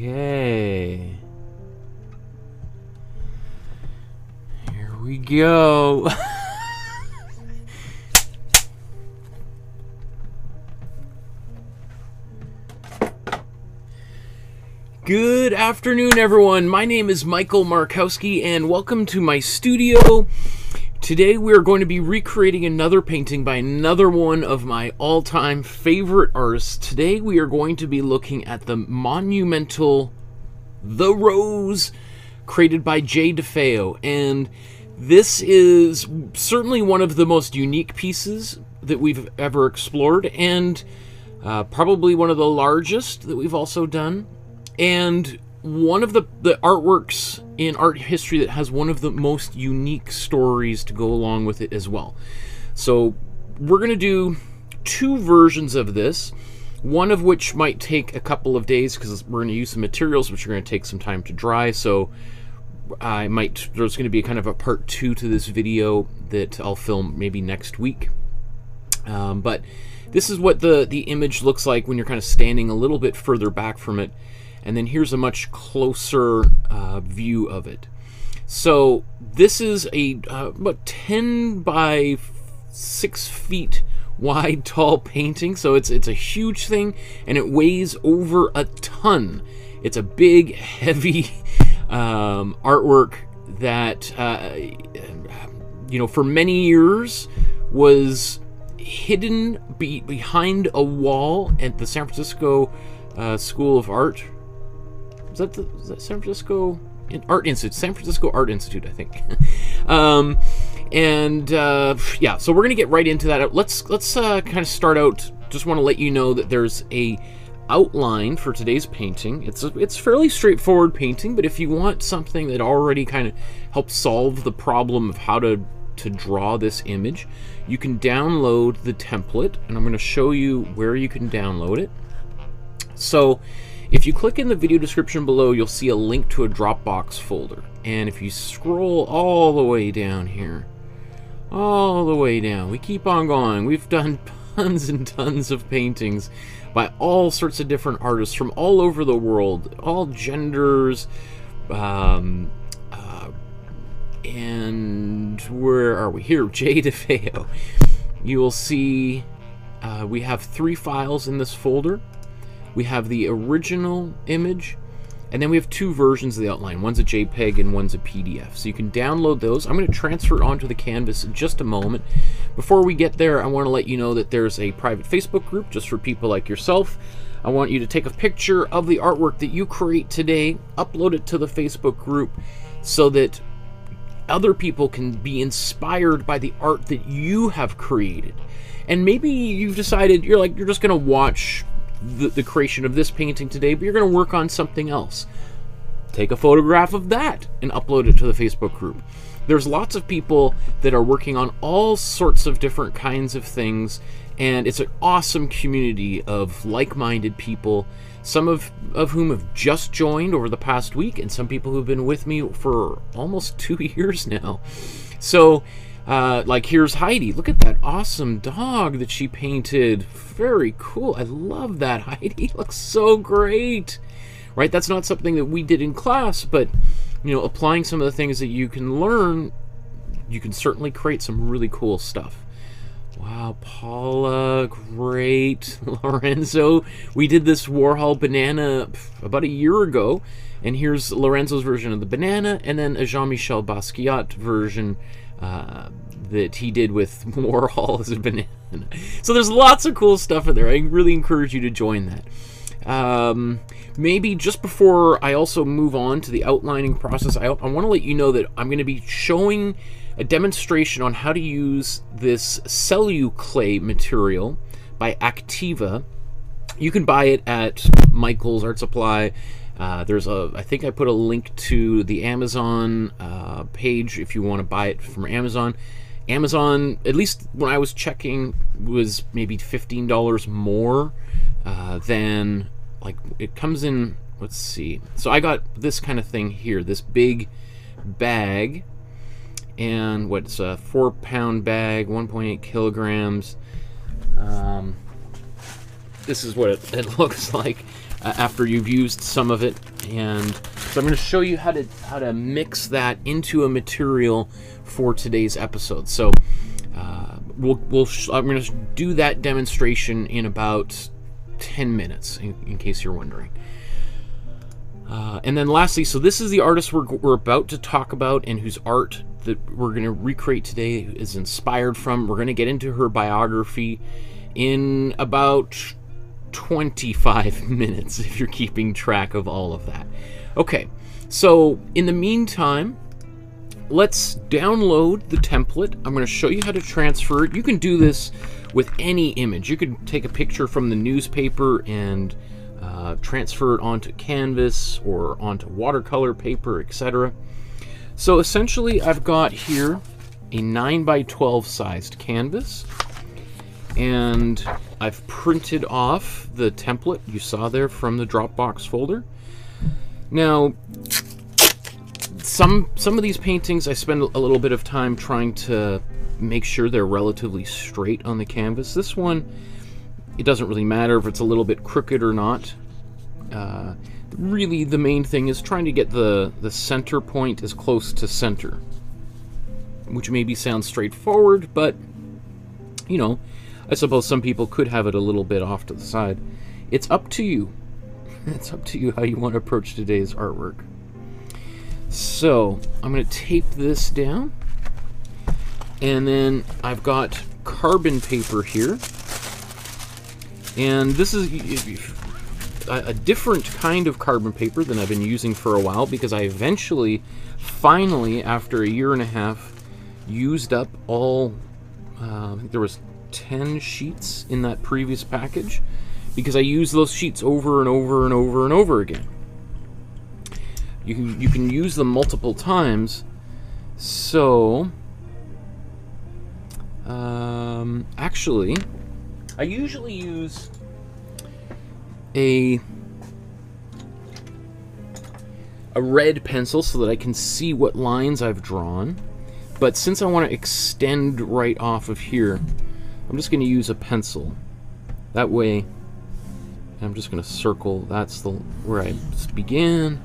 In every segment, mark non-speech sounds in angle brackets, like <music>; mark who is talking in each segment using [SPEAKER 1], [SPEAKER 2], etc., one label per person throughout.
[SPEAKER 1] Okay. Here we go. <laughs> Good afternoon, everyone. My name is Michael Markowsky, and welcome to my studio. Today, we are going to be recreating another painting by another one of my all time favorite artists. Today, we are going to be looking at the monumental The Rose, created by Jay DeFeo. And this is certainly one of the most unique pieces that we've ever explored, and uh, probably one of the largest that we've also done and one of the, the artworks in art history that has one of the most unique stories to go along with it as well. So we're going to do two versions of this, one of which might take a couple of days because we're going to use some materials which are going to take some time to dry. So I might, there's going to be kind of a part two to this video that I'll film maybe next week. Um, but this is what the, the image looks like when you're kind of standing a little bit further back from it and then here's a much closer uh, view of it. So this is a uh, about 10 by 6 feet wide tall painting. So it's it's a huge thing and it weighs over a ton. It's a big <laughs> heavy um, artwork that uh, you know for many years was hidden be behind a wall at the San Francisco uh, School of Art is that the is that San Francisco Art Institute? San Francisco Art Institute, I think. <laughs> um, and uh, yeah, so we're gonna get right into that. Let's let's uh, kind of start out. Just want to let you know that there's a outline for today's painting. It's a, it's fairly straightforward painting, but if you want something that already kind of helps solve the problem of how to to draw this image, you can download the template, and I'm going to show you where you can download it. So, if you click in the video description below, you'll see a link to a Dropbox folder. And if you scroll all the way down here, all the way down, we keep on going. We've done <laughs> tons and tons of paintings by all sorts of different artists from all over the world, all genders, um, uh, and where are we? Here, <laughs> Jay DeFeo. You will see uh, we have three files in this folder. We have the original image, and then we have two versions of the outline. One's a JPEG and one's a PDF. So you can download those. I'm going to transfer it onto the canvas in just a moment. Before we get there, I want to let you know that there's a private Facebook group just for people like yourself. I want you to take a picture of the artwork that you create today, upload it to the Facebook group so that other people can be inspired by the art that you have created. And maybe you've decided you're like you're just going to watch the, the creation of this painting today, but you're going to work on something else. Take a photograph of that and upload it to the Facebook group. There's lots of people that are working on all sorts of different kinds of things, and it's an awesome community of like minded people, some of, of whom have just joined over the past week, and some people who've been with me for almost <laughs> two years now. So, uh, like here's Heidi. Look at that awesome dog that she painted. Very cool. I love that <laughs> Heidi. Looks so great. Right? That's not something that we did in class, but you know, applying some of the things that you can learn, you can certainly create some really cool stuff. Wow, Paula, great. <laughs> Lorenzo, we did this Warhol banana about a year ago, and here's Lorenzo's version of the banana, and then a Jean-Michel Basquiat version uh, that he did with Warhol as a banana. So there's lots of cool stuff in there. I really encourage you to join that. Um, maybe just before I also move on to the outlining process, I, I want to let you know that I'm going to be showing a demonstration on how to use this Celluclay material by Activa. You can buy it at Michael's Art Supply. Uh, there's a, I think I put a link to the Amazon uh, page if you want to buy it from Amazon. Amazon, at least when I was checking, was maybe $15 more uh, than like it comes in let's see. So I got this kind of thing here this big bag and what's a four pound bag 1.8 kilograms. Um, this is what it, it <laughs> looks like after you've used some of it and so I'm going to show you how to how to mix that into a material for today's episode so uh, we'll, we'll I'm going to do that demonstration in about 10 minutes, in, in case you're wondering. Uh, and then lastly, so this is the artist we're, we're about to talk about and whose art that we're going to recreate today is inspired from. We're going to get into her biography in about 25 <laughs> minutes if you're keeping track of all of that. Okay, so in the meantime, let's download the template. I'm going to show you how to transfer it. You can do this with any image. You could take a picture from the newspaper and uh, transfer it onto canvas or onto watercolor paper, etc. So essentially, I've got here a 9 by 12 sized canvas and I've printed off the template you saw there from the Dropbox folder. Now, some some of these paintings I spend a little bit of time trying to make sure they're relatively straight on the canvas. This one, it doesn't really matter if it's a little bit crooked or not. Uh, really, the main thing is trying to get the, the center point as close to center, which maybe sounds straightforward, but, you know, I suppose some people could have it a little bit off to the side. It's up to you. <laughs> It's up to you how you want to approach today's artwork. So, I'm going to tape this down. And then I've got carbon paper here. And this is a different kind of carbon paper than I've been using for a while because I eventually, finally, after a year and a half, used up all, uh, there was 10 sheets in that previous package because I use those sheets over and over and over and over again. You can, you can use them multiple times, so Um, actually, I usually use a a red pencil so that I can see what lines I've drawn. But since I want to extend right off of here, I'm just going to use a pencil. That way, I'm just going to circle. That's the where I begin.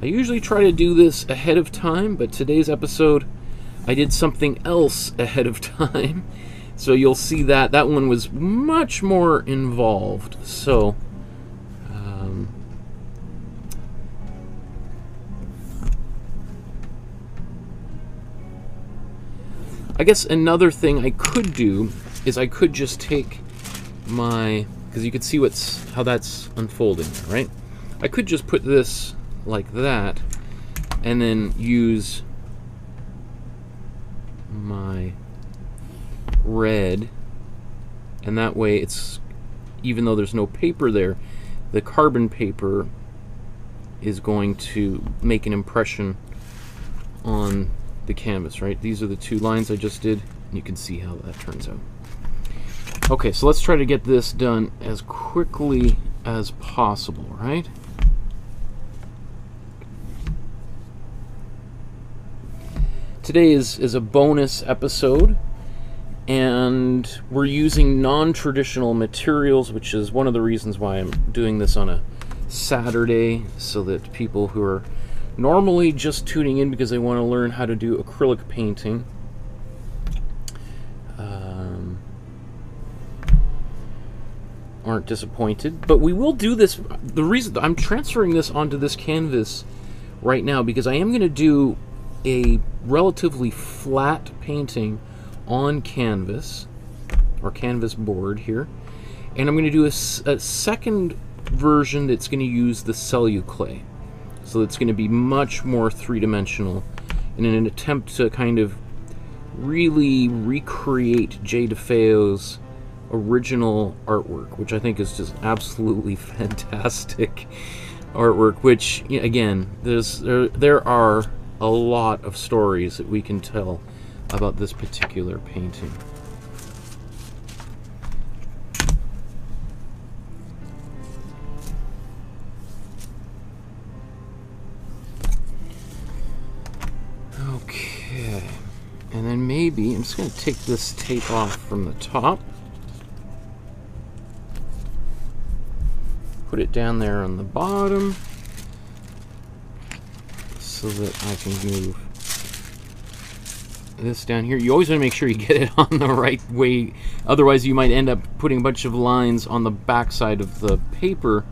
[SPEAKER 1] I usually try to do this ahead of time, but today's episode, I did something else <laughs> ahead of time. So you'll see that that one was much more involved. So, I guess another thing I could do is I could just take my because you can see what's how that's unfolding, right? I could just put this like that and then use my red and that way it's even though there's no paper there the carbon paper is going to make an impression on the canvas right? These are the two lines I just did and you can see how that turns out. Okay so let's try to get this done as quickly as possible right? Today is is a bonus episode and we're using non-traditional materials which is one of the reasons why I'm doing this on a Saturday so that people who are normally just tuning in because they want to learn how to do acrylic painting. Um, aren't disappointed but we will do this the reason I'm transferring this onto this canvas right now because I am going to do a relatively flat painting on canvas or canvas board here and I'm going to do a, a second version that's going to use the Celluclay so it's going to be much more three-dimensional And in an attempt to kind of really recreate Jay DeFeo's original artwork which I think is just absolutely <laughs> fantastic artwork which again there's there, there are a lot of stories that we can tell about this particular painting. Okay, and then maybe, I'm just going to take this tape off from the top. Put it down there on the bottom so that I can move this down here. You always want to make sure you get it <laughs> on the right way. Otherwise, you might end up putting a bunch of lines on the back side of the paper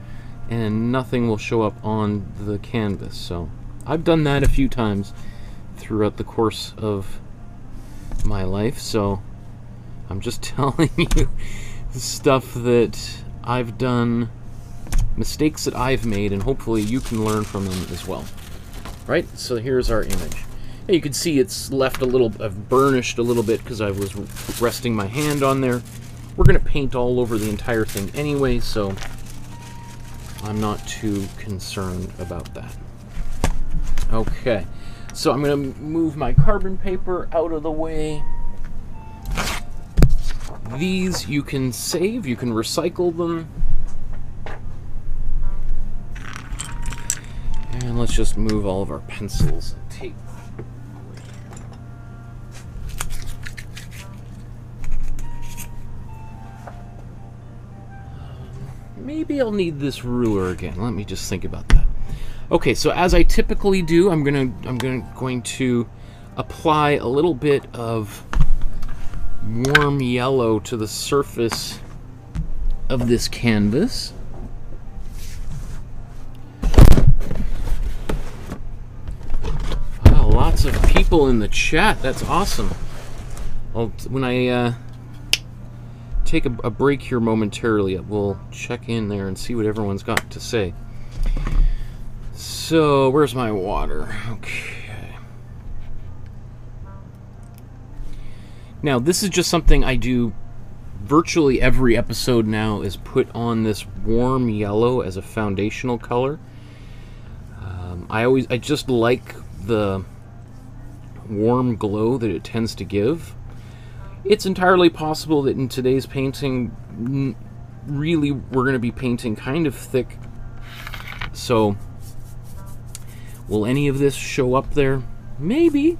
[SPEAKER 1] and nothing will show up on the canvas. So I've done that a few times throughout the course of my life. So I'm just <laughs> telling you stuff that I've done, mistakes that I've made, and hopefully you can learn from them as well. Right? So here's our image. And you can see it's left a little, I've burnished a little bit because I was resting my hand on there. We're going to paint all over the entire thing anyway, so I'm not too concerned about that. Okay, so I'm going to move my carbon paper out of the way. These you can save, you can recycle them. And let's just move all of our pencils and tape um, maybe I'll need this ruler again. Let me just think about that. Okay, so as I typically do, I'm gonna I'm gonna going to apply a little bit of warm yellow to the surface of this canvas. Wow, lots of people in the chat. That's awesome. Well, when I uh, take a, a break here momentarily. We'll check in there and see what everyone's got to say. So, where's my water? Okay. Now, this is just something I do virtually every episode now is put on this warm yellow as a foundational color. Um, I always, I just like the warm glow that it tends to give. It's entirely possible that in today's painting, really, we're going to be painting kind of thick. So, will any of this show up there? Maybe.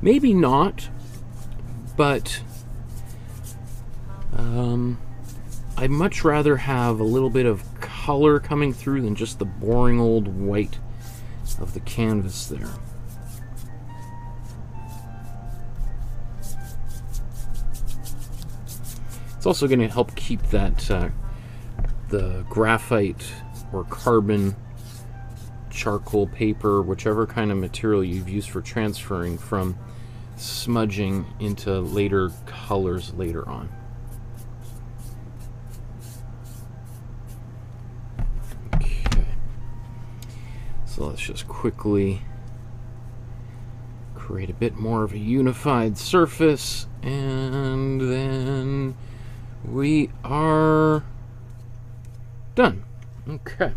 [SPEAKER 1] Maybe not. But, um, I'd much rather have a little bit of color coming through than just the boring old white of the canvas there. It's also going to help keep that uh, the graphite or carbon charcoal paper, whichever kind of material you've used for transferring from smudging into later colors later on. So let's just quickly create a bit more of a unified surface and then we are done. Okay.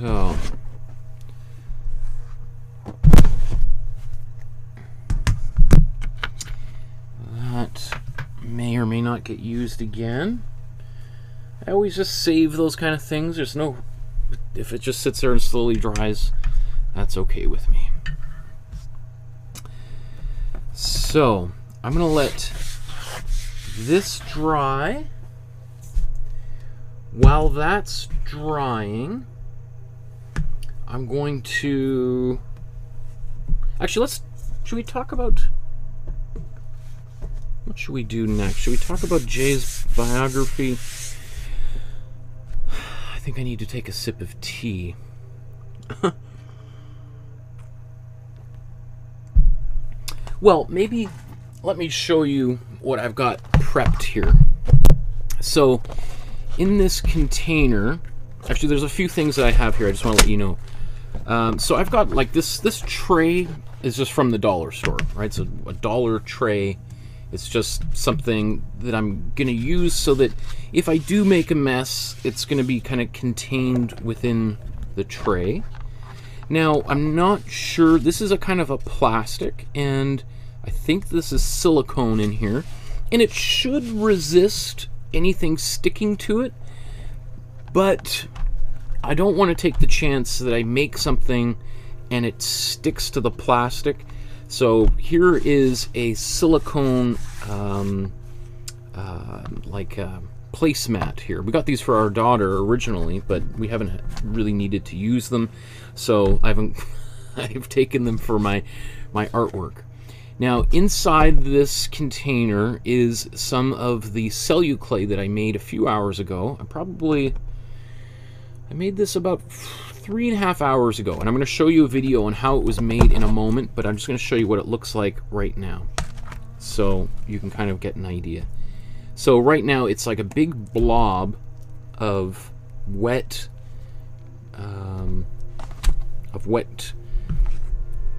[SPEAKER 1] So that may or may not get used again. I always just save those kind of things. There's no if it just sits there and slowly dries, that's okay with me. So, I'm going to let this dry. While that's drying, I'm going to... Actually, let's... Should we talk about... What should we do next? Should we talk about Jay's biography? <sighs> I think I need to take a sip of tea. <laughs> well, maybe let me show you what I've got prepped here. So in this container, actually there's a few things that I have here I just want to let you know. Um, so I've got like this, this tray is just from the dollar store, right? So a dollar tray. It's just something that I'm to use so that if I do make a mess, it's to be kind of contained within the tray. Now, I'm not sure, this is a kind of a plastic, and I think this is silicone in here, and it should resist anything sticking to it, but I don't want to take the chance that I make something and it sticks to the plastic. So here is a silicone, um, uh, like uh, placemat here. We got these for our daughter originally, but we haven't really needed to use them, so I haven't. <laughs> I've taken them for my my artwork. Now, inside this container is some of the celluclay that I made a few hours ago. I probably, I made this about three and a half hours ago, and I'm going to show you a video on how it was made in a moment, but I'm just going to show you what it looks like right now, so you can kind of get an idea. So right now, it's like a big blob of wet, um, of wet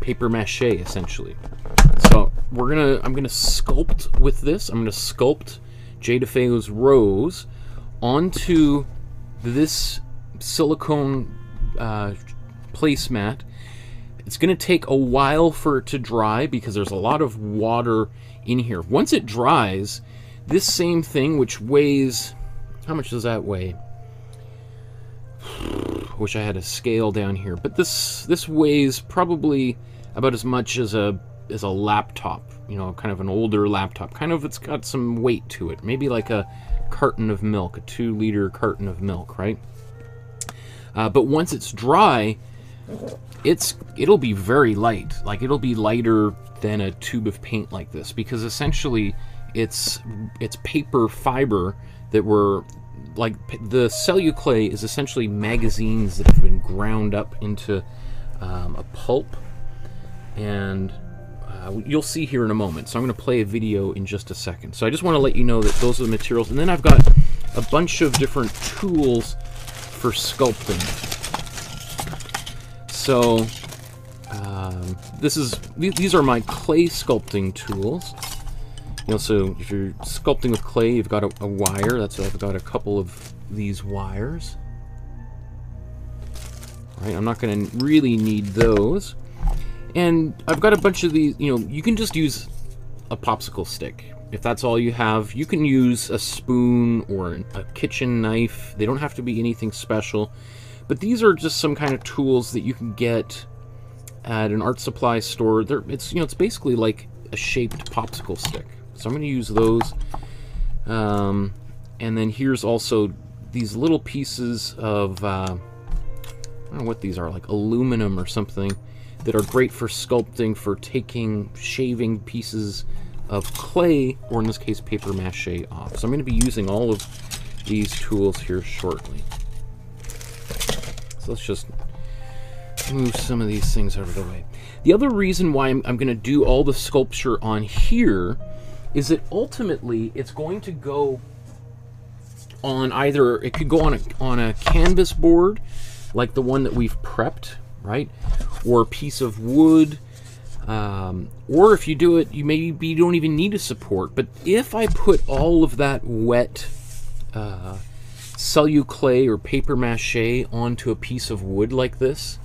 [SPEAKER 1] paper mache, essentially. So we're gonna, I'm gonna sculpt with this. I'm gonna sculpt Jay DeFeo's rose onto this silicone uh, placemat. It's gonna take a while for it to dry because there's a lot of water in here. Once it dries, this same thing, which weighs, how much does that weigh? <sighs> Wish I had a scale down here, but this this weighs probably about as much as a as a laptop, you know, kind of an older laptop. Kind of, it's got some weight to it. Maybe like a carton of milk, a two liter carton of milk, right? Uh, but once it's dry, it's it'll be very light. Like it'll be lighter than a tube of paint like this because essentially it's it's paper fiber that were like the celluclay is essentially magazines that have been ground up into um, a pulp and uh, you'll see here in a moment. So I'm going to play a video in just a second. So I just want to let you know that those are the materials. And then I've got a bunch of different tools for sculpting. So um, this is these are my clay sculpting tools. You know, so if you're sculpting with clay, you've got a, a wire. That's why I've got a couple of these wires. All right, I'm not going to really need those. And I've got a bunch of these, you know, you can just use a popsicle stick. If that's all you have, you can use a spoon or a kitchen knife. They don't have to be anything special. But these are just some kind of tools that you can get at an art supply store. They're, it's, you know, it's basically like a shaped popsicle stick. So I'm going to use those. Um, and then here's also these little pieces of, uh, I don't know what these are, like aluminum or something, that are great for sculpting, for taking, shaving pieces of clay, or in this case, paper mache off. So I'm going to be using all of these tools here shortly. So let's just move some of these things out of the way. The other reason why I'm, I'm going to do all the sculpture on here is that ultimately it's going to go on either it could go on a on a canvas board like the one that we've prepped right or a piece of wood um, or if you do it you maybe you don't even need a support but if I put all of that wet uh, celluclay or paper mache onto a piece of wood like this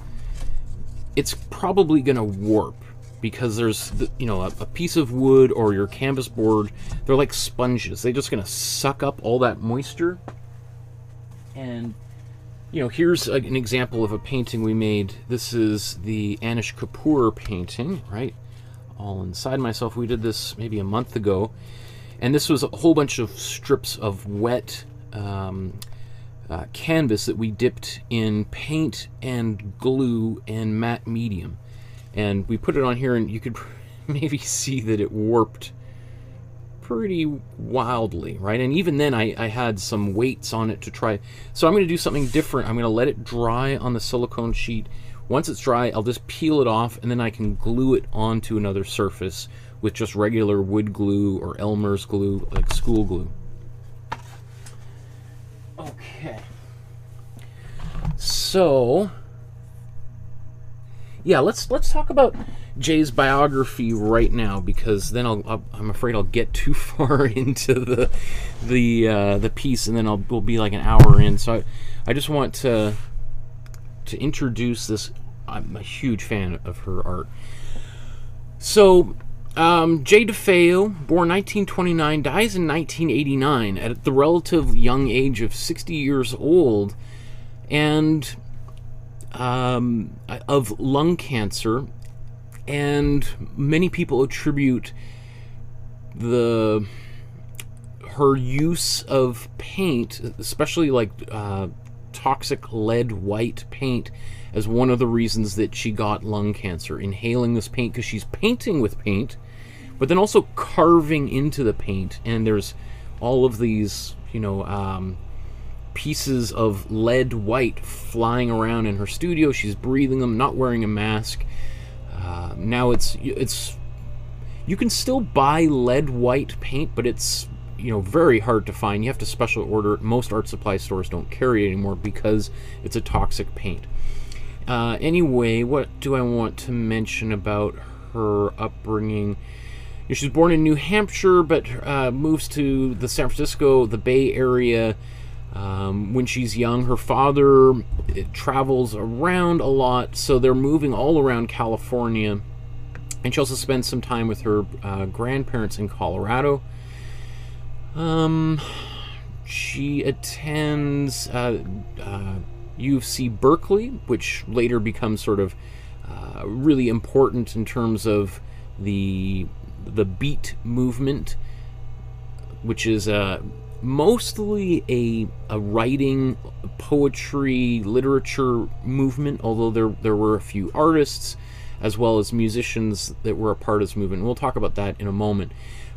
[SPEAKER 1] it's probably gonna warp because there's the, you know a, a, piece of wood or your canvas board they're like sponges. They're just going to suck up all that moisture. And you know here's a, an example of a painting we made. This is the Anish Kapoor painting right? All inside myself. We did this maybe a month ago. And this was a whole bunch of strips of wet um, uh, canvas that we dipped in paint and glue and matte medium. And we put it on here and you could <laughs> maybe see that it warped pretty wildly, right? And even then I, I had some weights on it to try. So I'm going to do something different. I'm going to let it dry on the silicone sheet. Once it's dry, I'll just peel it off and then I can glue it onto another surface with just regular wood glue or Elmer's glue, like school glue. Okay. So, yeah, let's let's talk about Jay's biography right now because then I'll, i am afraid I'll get too <laughs> far into the the uh, the piece and then I'll we'll be like an hour in. So I, I just want to to introduce this. I'm a huge fan of her art. So um, Jay DeFeo, born 1929, dies in 1989 at the relative young age of 60 years old, and um, of lung cancer, and many people attribute the her use of paint, especially like uh, toxic lead white paint, as one of the reasons that she got lung cancer. Inhaling this paint because she's painting with paint, but then also carving into the paint, and there's all of these, you know, um, pieces of lead white flying around in her studio. She's breathing them, not wearing a mask. Uh, now it's it's you can still buy lead white paint, but it's you know very hard to find. You have to special order it. Most art supply stores don't carry it anymore because it's a toxic paint. Uh, anyway, what do I want to mention about her upbringing? She was born in New Hampshire, but uh, moves to the San Francisco, the Bay Area um, when she's young, her father travels around a lot, so they're moving all around California. And she also spends some time with her uh, grandparents in Colorado. Um, she attends uh, uh, U of C Berkeley, which later becomes sort of uh, really important in terms of the the beat movement, which is a uh, mostly a, a writing, poetry, literature movement, although there, there were a few artists as well as musicians that were a part of this movement. We'll talk about that in a moment.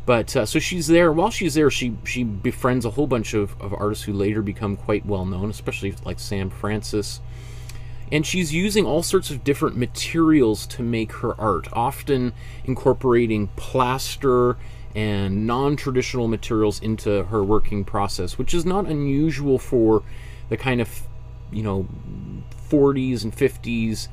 [SPEAKER 1] But uh, so she's there. While she's there, she she befriends a whole bunch of, of artists who later become quite well known, especially like Sam Francis. And she's using all sorts of different materials to make her art, often incorporating plaster and non-traditional materials into her working process, which is not unusual for the kind of you know 40s and 50s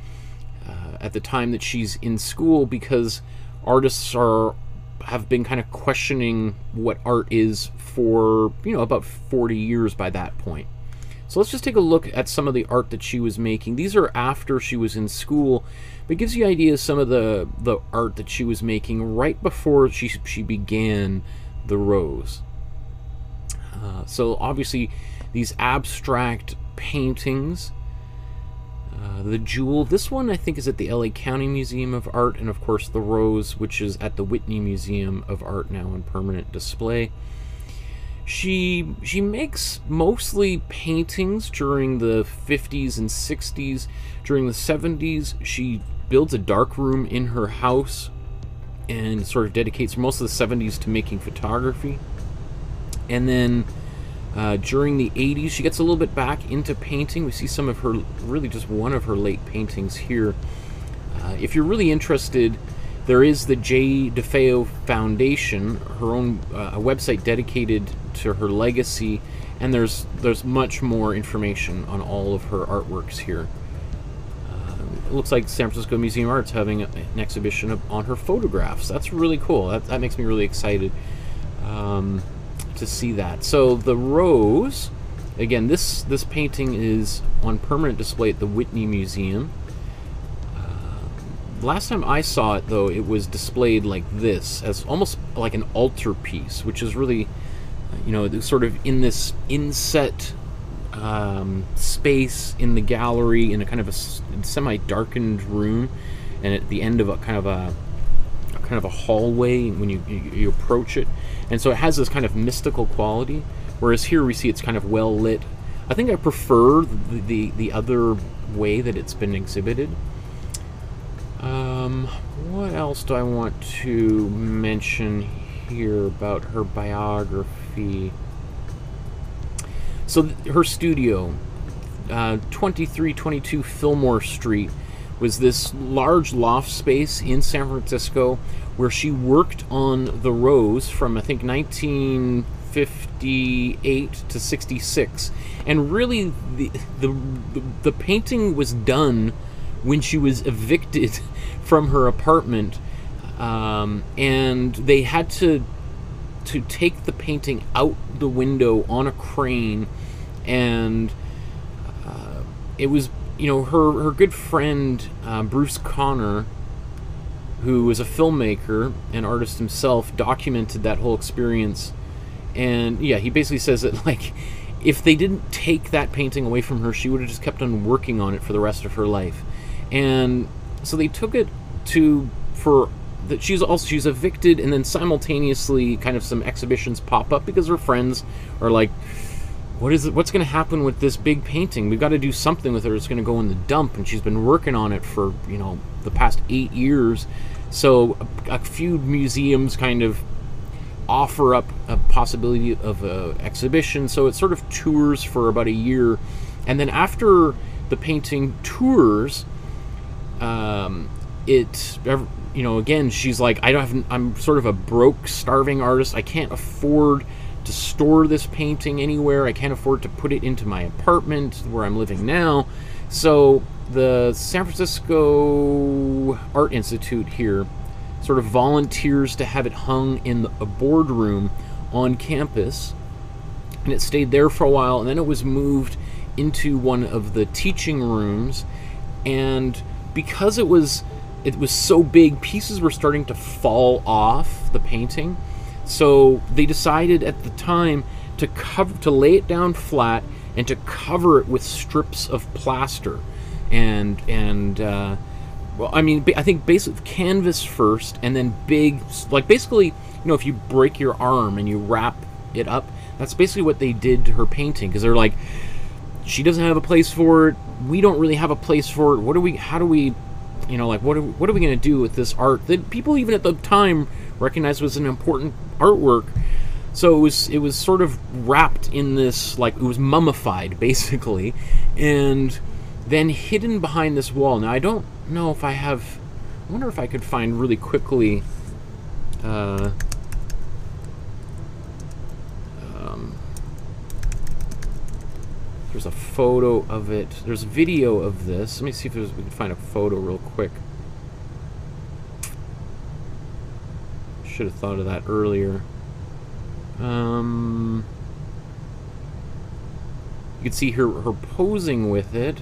[SPEAKER 1] uh, at the time that she's in school because artists are have been kind of questioning what art is for you know about 40 years by that point So let's just take a look at some of the art that she was making. These are after she was in school, but it gives you ideas some of the the art that she was making right before she she began the rose. Uh, so obviously, these abstract paintings. Uh, the Jewel, this one I think is at the LA County Museum of Art, and of course the Rose, which is at the Whitney Museum of Art now on permanent display. She she makes mostly paintings during the 50s and 60s. During the 70s, she builds a dark room in her house and sort of dedicates most of the 70s to making photography. And then uh, during the 80s, she gets a little bit back into painting. We see some of her, really just one of her late paintings here. Uh, if you're really interested, there is the Jay DeFeo Foundation, her own uh, a website dedicated to her legacy, and there's there's much more information on all of her artworks here. Uh, it looks like San Francisco Museum of Art's having an exhibition of, on her photographs. That's really cool. That, that makes me really excited um, to see that. So the rose, again, this this painting is on permanent display at the Whitney Museum last time I saw it, though, it was displayed like this, as almost like an altarpiece, which is really, you know, sort of in this inset um, space in the gallery in a kind of a semi-darkened room, and at the end of a kind of a, a kind of a hallway when you, you, you approach it, and so it has this kind of mystical quality. Whereas here we see it's kind of well lit. I think I prefer the, the, the other way that it's been exhibited. Um, what else do I want to mention here about her biography? So, her studio, uh, 2322 Fillmore Street, was this large loft space in San Francisco where she worked on The Rose from, I think, 1958 to 66. And really, the, the, the painting was done when she was evicted <laughs> from her apartment, um, and they had to to take the painting out the window on a crane, and uh, it was you know her her good friend uh, Bruce Conner, who was a filmmaker and artist himself, documented that whole experience, and yeah, he basically says that <laughs> like. If they didn't take that painting away from her, she would have just kept on working on it for the rest of her life and so they took it to for that she's also she's evicted and then simultaneously kind of some exhibitions pop up because her friends are like what is it what's going to happen with this big painting? We've got to do something with her it's going to go in the dump and she's been working on it for you know the past eight years. So a, a few museums kind of offer up a possibility of a exhibition. So it sort of tours for about a year and then after the painting tours um, it you know again she's like i don't have i'm sort of a broke starving artist. I can't afford to store this painting anywhere. I can't afford to put it into my apartment where i'm living now. So the san francisco art institute here sort of volunteers to have it hung in a boardroom on campus. And it stayed there for a while and then it was moved into one of the teaching rooms. And because it was it was so big, pieces were starting to fall off the painting. So they decided at the time to cover to lay it down flat and to cover it with strips of plaster. And and uh, well I mean I think basically canvas first and then big like basically you know if you break your arm and you wrap it up that's basically what they did to her painting because they're like she doesn't have a place for it. We don't really have a place for it. What do we how do we you know like what are, what are we going to do with this art? That people even at the time recognized was an important artwork so it was it was sort of wrapped in this like it was mummified <laughs> basically and then hidden behind this wall now i don't know if i have i wonder if i could find really quickly uh, There's a photo of it. There's video of this. Let me see if we can find a photo real quick. Should have thought of that earlier. Um, You can see her her posing with it.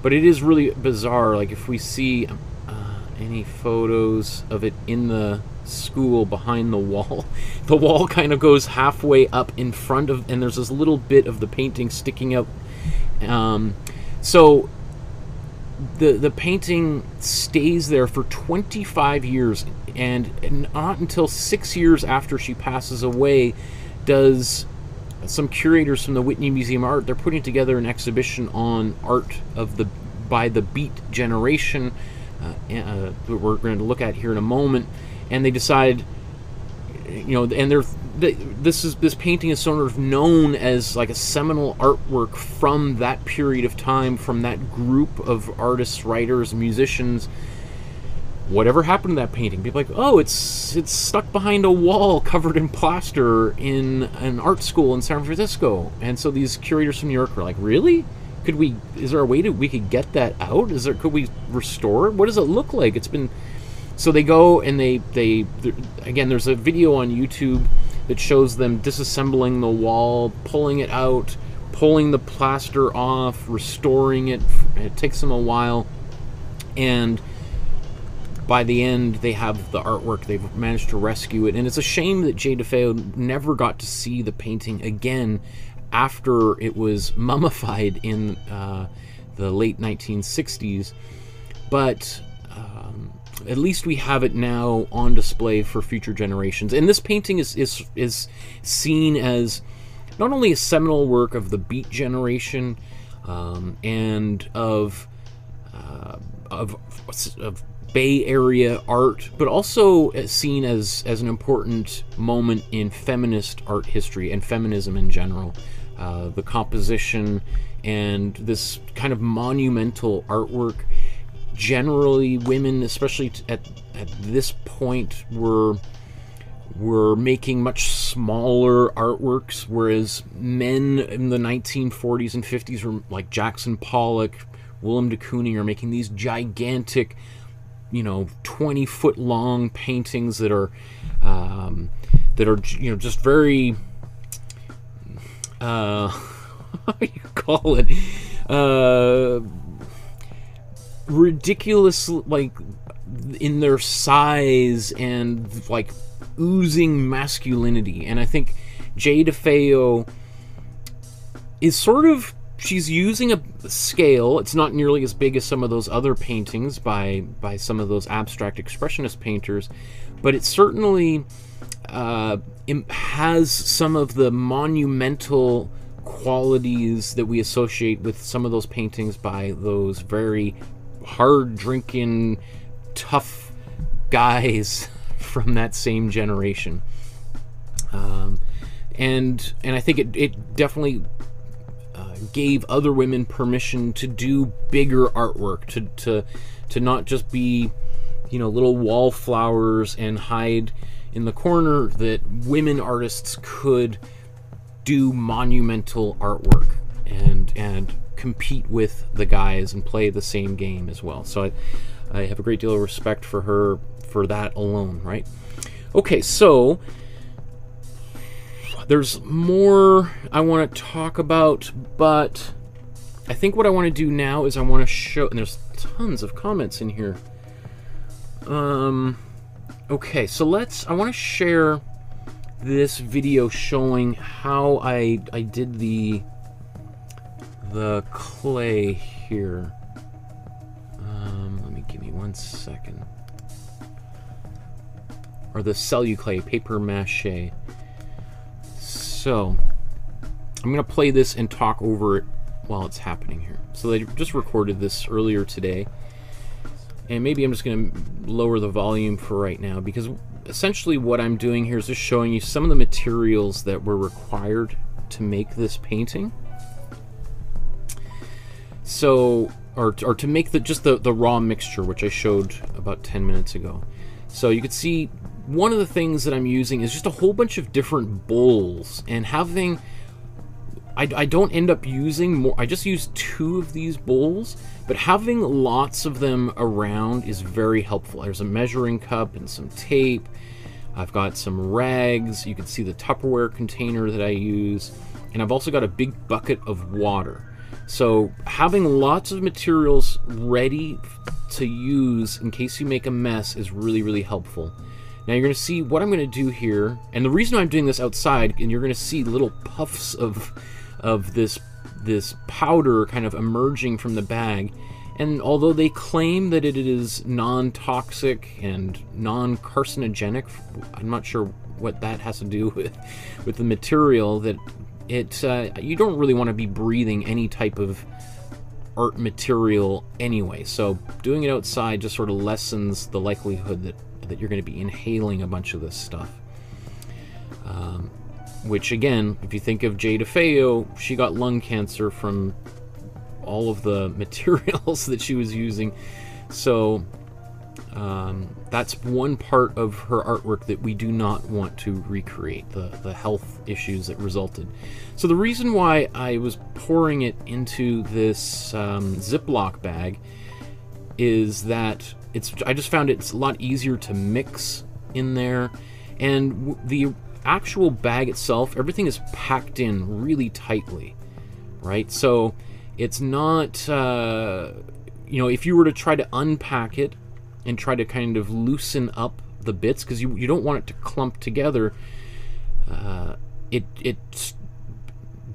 [SPEAKER 1] But it is really bizarre. Like if we see uh, any photos of it in the school behind the wall, <laughs> the wall kind of goes halfway up in front of, and there's this little bit of the painting sticking up. Um, so the the painting stays there for 25 years, and not until six years after she passes away does some curators from the Whitney Museum of Art they're putting together an exhibition on art of the by the Beat generation. Uh, uh, we're going to look at here in a moment, and they decide, you know, and they're this is this painting is sort of known as like a seminal artwork from that period of time, from that group of artists, writers, musicians whatever happened to that painting? People like, oh, it's it's stuck behind a wall covered in plaster in an art school in San Francisco. And so these curators from New York were like, really? Could we? Is there a way that we could get that out? Is there? Could we restore it? What does it look like? It's been. So they go and they they again. There's a video on YouTube that shows them disassembling the wall, pulling it out, pulling the plaster off, restoring it. It takes them a while, and by the end they have the artwork. They've managed to rescue it. And it's a shame that Jay DeFeo never got to see the painting again after it was <laughs> mummified in uh, the late 1960s but um, at least we have it now on display for future generations. And this painting is is is seen as not only a seminal work of the beat generation um, and of uh, of, of Bay Area art, but also seen as, as an important moment in feminist art history and feminism in general. Uh, the composition and this kind of monumental artwork. Generally, women, especially at, at this point, were were making much smaller artworks, whereas men in the 1940s and 50s were like Jackson Pollock, Willem de Kooning are making these gigantic you know 20 foot long paintings that are um, that are you know just very uh, <laughs> how do you call it? Uh, ridiculous like in their size and like oozing masculinity. And i think Jay DeFeo is sort of she's using a scale. It's not nearly as big as some of those other paintings by by some of those abstract expressionist painters, but it certainly uh, has some of the monumental qualities that we associate with some of those paintings by those very hard drinking, tough guys <laughs> from that same generation. Um, and and I think it, it definitely gave other women permission to do bigger artwork, to to to not just be, you know, little wallflowers and hide in the corner. That women artists could do monumental artwork and and compete with the guys and play the same game as well. So I, I have a great deal of respect for her for that alone, right? Okay, so there's more I want to talk about, but I think what I want to do now is I want to show, and there's tons of comments in here. Um, okay, so let's, I want to share this video showing how I, I did the, the clay here. Um, let me give me one second. Or the celluclay, paper mache. So, I'm going to play this and talk over it while it's happening here. So they just recorded this earlier today. And maybe I'm just going to lower the volume for right now because essentially what I'm doing here is just showing you some of the materials that were required to make this painting. So, or, or to make the just the, the raw mixture, which I showed about 10 minutes ago. So you can see one of the things that I'm using is just a whole bunch of different bowls and having I, I don't end up using more I just use two of these bowls but having lots of them around is very helpful there's a measuring cup and some tape I've got some rags. You can see the Tupperware container that I use. And I've also got a big bucket of water. So having lots of materials ready to use in case you make a mess is really, really helpful. Now you're going to see what I'm going to do here. And the reason I'm doing this outside, and you're going to see little puffs of, of this, this powder kind of emerging from the bag. And although they claim that it is non-toxic and non-carcinogenic, I'm not sure what that has to do <laughs> with, with the material that it uh, you don't really want to be breathing any type of art material anyway. So doing it outside just sort of lessens the likelihood that that you're going to be inhaling a bunch of this stuff. Um, which again, if you think of Jay DeFeo, she got lung cancer from all of the <laughs> materials that she was using. So um, that's one part of her artwork that we do not want to recreate, the, the health issues that resulted. So the reason why I was pouring it into this um, Ziploc bag is that it's I just found it's a lot easier to mix in there, and the actual bag itself, everything is packed in really tightly, right? So it's not, uh, you know, if you were to try to unpack it and try to kind of loosen up the bits because you, you don't want it to clump together. Uh, it it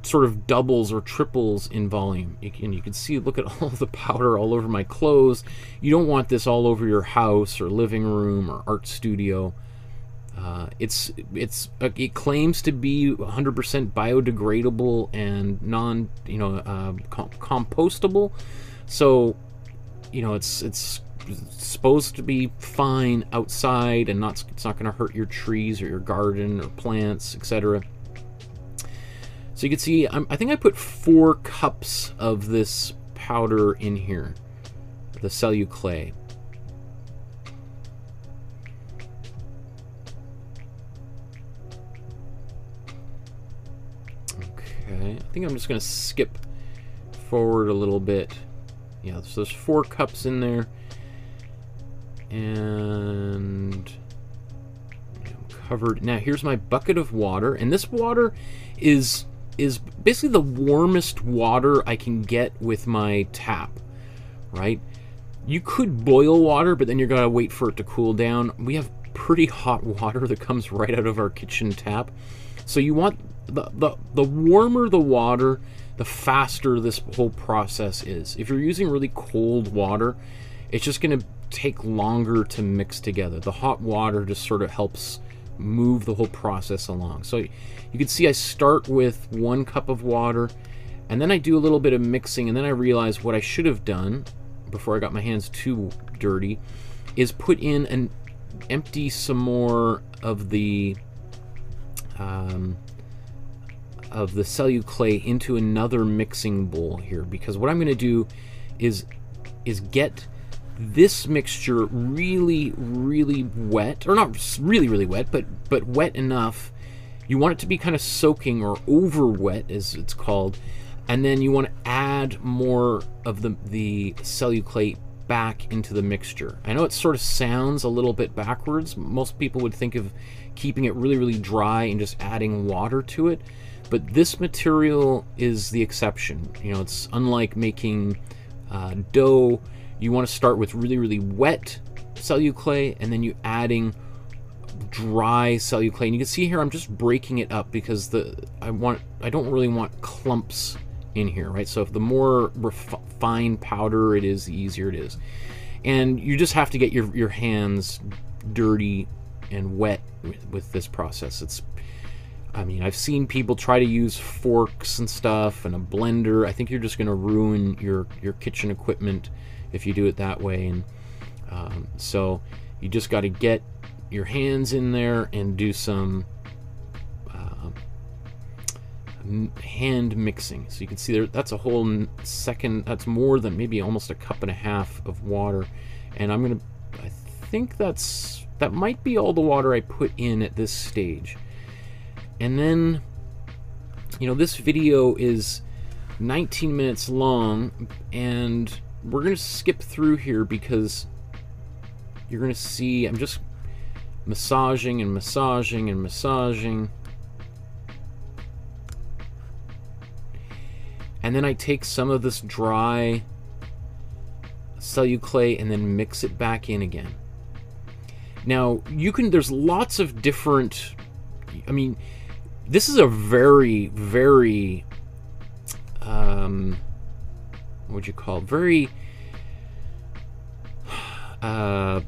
[SPEAKER 1] sort of doubles or triples in volume. And you can see, look at <laughs> all the powder all over my clothes. You don't want this all over your house or living room or art studio. Uh, it's it's uh, it claims to be 100% biodegradable and non you know uh, com compostable. So you know it's it's supposed to be fine outside and not it's not going to hurt your trees or your garden or plants, etc. So you can see, I'm, i think I put four cups of this powder in here, the Celluclay. Clay. Okay, I think I'm just to skip forward a little bit. Yeah, so there's four cups in there and I'm covered. Now here's my bucket of water, and this water is is basically the warmest water I can get with my tap, right? You could boil water, but then you're gonna wait for it to cool down. We have pretty hot <laughs> water that comes right out of our kitchen tap. So you want the, the, the warmer the water, the faster this whole process is. If you're using really cold water, it's just gonna take longer to mix together. The hot water just sort of helps move the whole process along. So you can see I start with one cup of water and then I do a little bit of mixing and then I realize what I should have done before I got my hands too dirty is put in and empty some more of the um, of the Celluclay into another mixing bowl here because what I'm going to do is is get this mixture really, really wet, or not really, really wet, but but wet enough. You want it to be kind of soaking or over wet, as it's called, and then you want to add more of the the celluclay back into the mixture. I know it sort of sounds a little bit backwards. Most people would think of keeping it really, really dry and just adding water to it, but this material is the exception. You know, it's unlike making uh, dough you want to start with really, really wet celluclay and then you adding dry celluclay. And you can see here I'm just breaking it up because the I want I don't really want clumps in here, right? So if the more refined powder it is, the easier it is. And you just have to get your, your hands dirty and wet with, with this process. It's I mean, I've seen people try to use forks and stuff and a blender. I think you're just going to ruin your, your kitchen equipment if you do it that way. And um, so you just got to get your hands in there and do some uh, hand mixing. So you can see there, that's a whole second, that's more than maybe almost a cup and a half of water. And I'm to, I think that's, that might be all the water I put in at this stage. And then, you know, this video is 19 minutes long and we're to skip through here because you're to see, I'm just massaging and massaging and massaging. And then I take some of this dry celluclay and then mix it back in again. Now, you can, there's lots of different, I mean, this is a very, very, um, what would you call it? Very, <sighs> uh,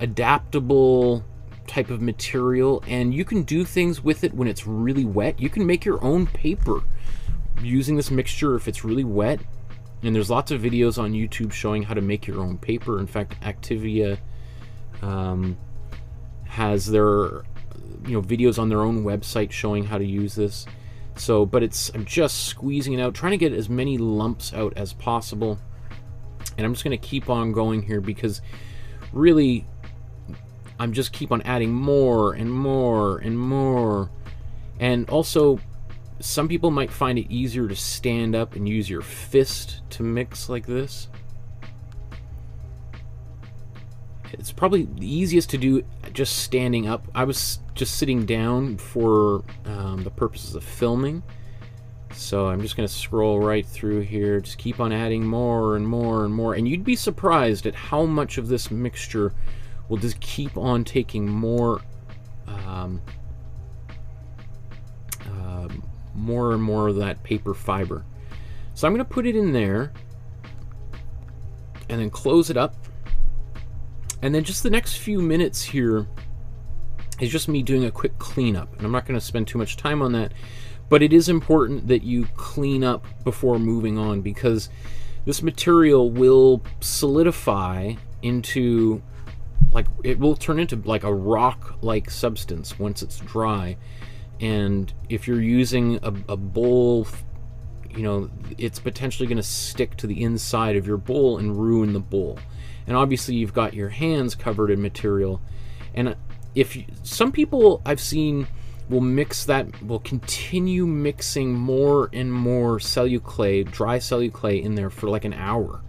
[SPEAKER 1] adaptable type of material and you can do things with it when it's really wet. You can make your own paper using this mixture if it's really wet. And there's lots of videos on YouTube showing how to make your own paper. In fact, Activa um, has their you know videos on their own website showing how to use this. So, but it's I'm just squeezing it out, trying to get as many lumps out as possible. And I'm just going to keep on going here because really I'm just keep on adding more and more and more. And also, some people might find it easier to stand up and use your fist to mix like this. It's probably the easiest to do just standing up. I was just sitting down for um, the purposes of filming. So I'm just going to scroll right through here. Just keep on adding more and more and more. And you'd be surprised at how much of this mixture will just keep on taking more um, uh, more and more of that paper fiber. So I'm going to put it in there and then close it up. And then just the next few minutes here is just me doing a quick cleanup. And I'm not going to spend too much time on that, but it is important that you clean up before moving on because this material will solidify into like it will turn into like a rock like substance once it's dry. And if you're using a, a bowl you know it's potentially going to stick to the inside of your bowl and ruin the bowl. And obviously you've got your hands covered in material. And uh, if you, some people i've seen will mix that will continue mixing more and more celluclay dry celluclay in there for like an hour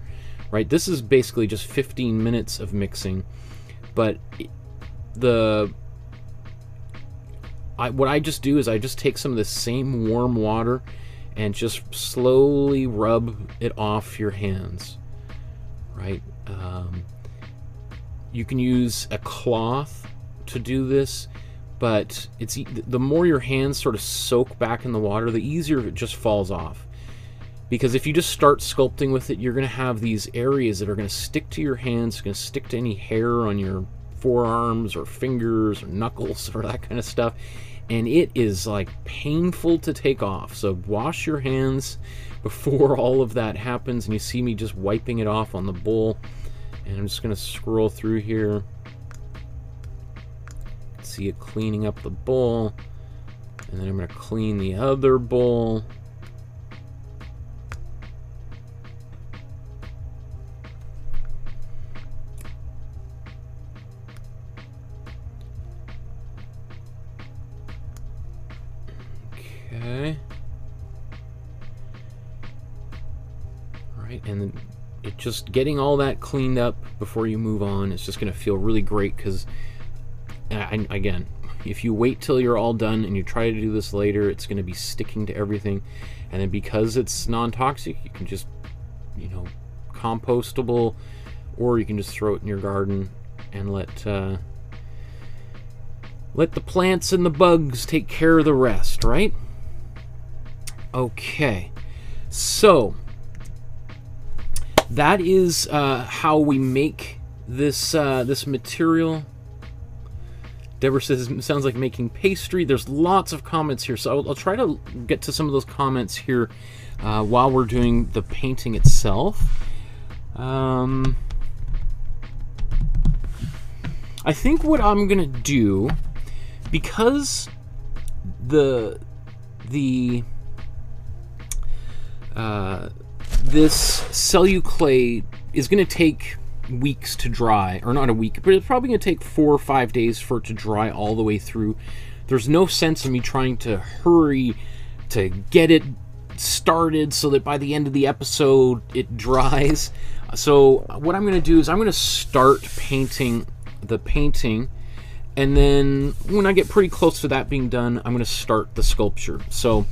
[SPEAKER 1] right? This is basically just 15 minutes of mixing but the I, what I just do is I just take some of the same warm water and just slowly rub it off your hands, right? Um, you can use a cloth to do this, but it's the more your hands sort of soak back in the water, the easier it just falls off. Because if you just start sculpting with it, you're going to have these areas that are going to stick to your hands, going to stick to any hair on your forearms or fingers or knuckles <laughs> or that kind of stuff. And it is like painful to take off. So wash your hands <laughs> before all of that happens. And you see me just wiping it off on the bowl. And I'm just going to scroll through here. See it cleaning up the bowl. And then I'm going to clean the other bowl. Okay. Alright, and then it just getting all that cleaned up before you move on is just going to feel really great because, again, if you wait till you're all done and you try to do this later, it's going to be sticking to everything. And then because it's non-toxic, you can just, you know, compostable, or you can just throw it in your garden and let uh, let the plants and the bugs take care of the rest, right? Okay, so that is uh, how we make this uh, this material. Deborah says sounds like making pastry. There's lots of comments here, so I'll, I'll try to get to some of those comments here uh, while we're doing the painting itself. Um, I think what I'm gonna do because the the uh, this celluclay is going to take weeks to dry, or not a week, but it's probably going to take four or five days for it to dry all the way through. There's no sense in me trying to hurry to get it started so that by the end of the episode it dries. <laughs> So what I'm going to do is I'm going to start painting the painting. And then when I get pretty close to that being done, I'm going to start the sculpture. So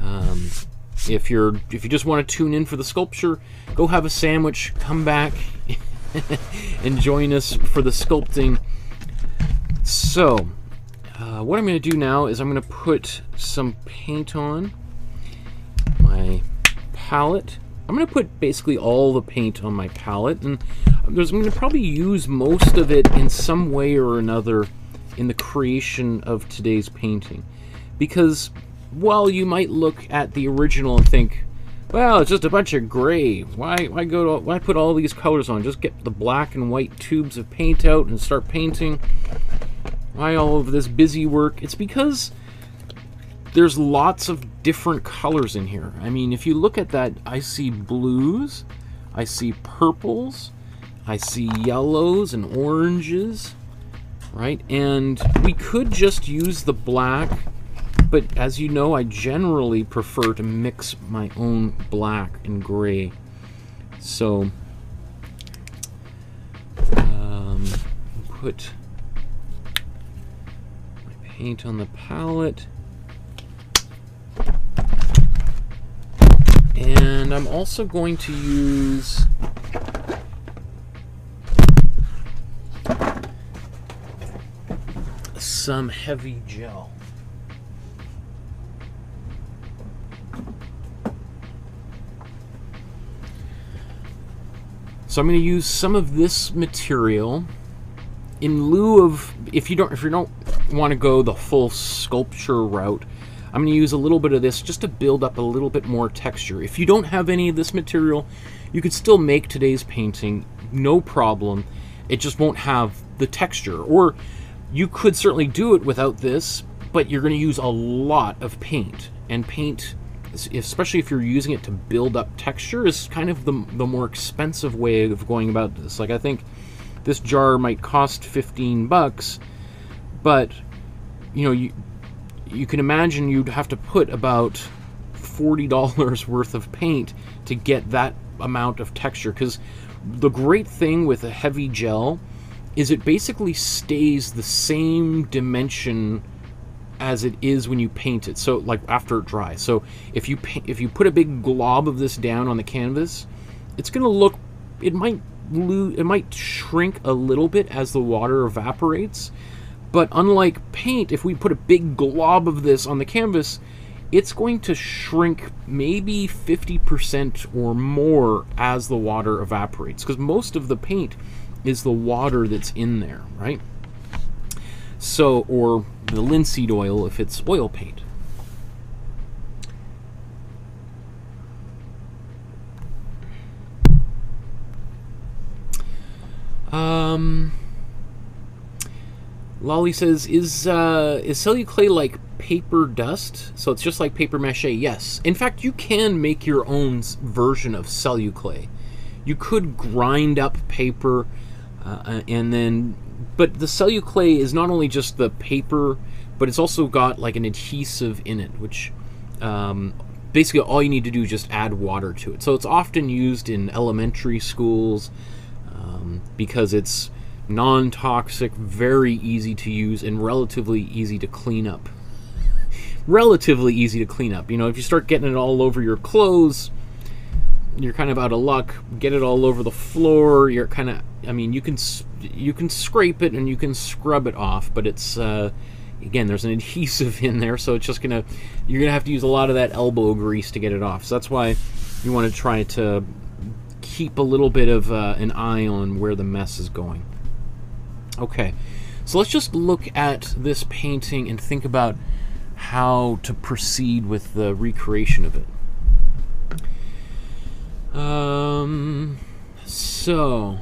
[SPEAKER 1] um, if you're if you just want to tune in for the sculpture, go have a sandwich, come back <laughs> and join us for the sculpting. So uh, what I'm going to do now is I'm going to put some paint on my palette. I'm going to put basically all the paint on my palette, and I'm going to probably use most of it in some way or another in the creation of today's painting. Because while you might look at the original and think, well, it's just a bunch of gray. Why, why go to, why put all these colors on? Just get the black and white tubes of paint out and start painting. Why all of this busy work? It's because there's lots of different colors in here. I mean, if you look at that, I see blues, I see purples, I see yellows and oranges, right? And we could just use the black, but as you know, I generally prefer to mix my own black and gray. So, um, put my paint on the palette. And I'm also going to use some heavy gel. So I'm going to use some of this material in lieu of if you don't if you don't want to go the full sculpture route I'm going to use a little bit of this just to build up a little bit more texture. If you don't have any of this material, you could still make today's painting, no problem. It just won't have the texture. Or you could certainly do it without this, but you're going to use a lot of paint. And paint, especially if you're using it to build up texture, is kind of the, the more expensive way of going about this. Like, I think this jar might cost 15 bucks, but, you know, you you can imagine you'd have to put about $40 <laughs> worth of paint to get that amount of texture because the great thing with a heavy gel is it basically stays the same dimension as it is when you paint it. So like after it dries. So if you if you put a big glob of this down on the canvas it's going to look it might lose it might shrink a little bit as the water evaporates. But unlike paint, if we put a big glob of this on the canvas, it's going to shrink maybe 50% or more as the water evaporates. Because most of the paint is the water that's in there, right? So, or the linseed oil if it's oil paint. Um, Lolly says, "Is uh, is celluclay like paper dust? So it's just like paper mache?" Yes. In fact, you can make your own version of celluclay. You could grind up paper, uh, uh, and then, but the celluclay is not only just the paper, but it's also got like an adhesive in it, which um, basically all you need to do is just add water to it. So it's often used in elementary schools um, because it's non toxic, very easy to use, and relatively easy to clean up. relatively easy to clean up. You know, if you start getting it all over your clothes, you're kind of out of luck. Get it all over the floor, you're kind of. I mean, you can you can scrape it and you can scrub it off, but it's uh, again there's an <laughs> adhesive in there, so it's just gonna you're gonna have to use a lot of that elbow grease to get it off. So that's why you want to try to keep a little bit of uh, an eye on where the mess is going. Okay, so let's just look at this painting and think about how to proceed with the recreation of it. Um, so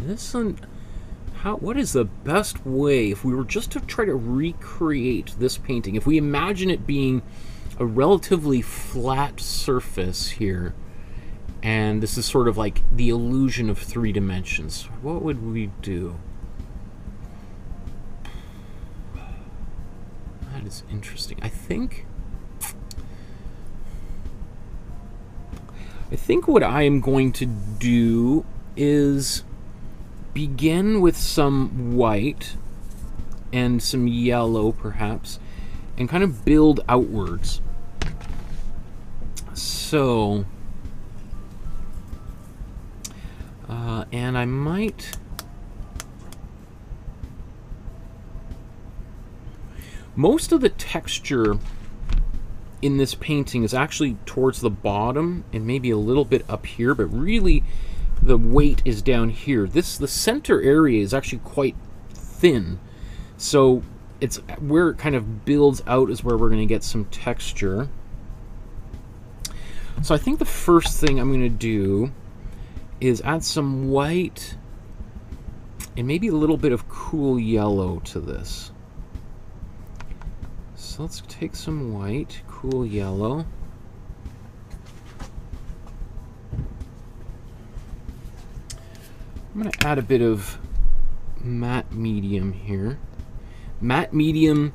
[SPEAKER 1] this one, how? What is the best way if we were just to try to recreate this painting? If we imagine it being a relatively flat surface here and this is sort of like the illusion of three dimensions. What would we do? That is interesting. I think I think what I am going to do is begin with some white and some yellow perhaps and kind of build outwards. So, uh, and I might most of the texture in this painting is actually towards the bottom and maybe a little bit up here, but really the weight is down here. This the center area is actually quite thin. So it's where it kind of builds out is where we're going to get some texture. So I think the first thing I'm going to do is add some white and maybe a little bit of cool yellow to this. So let's take some white, cool yellow. I'm going to add a bit of matte medium here. Matte medium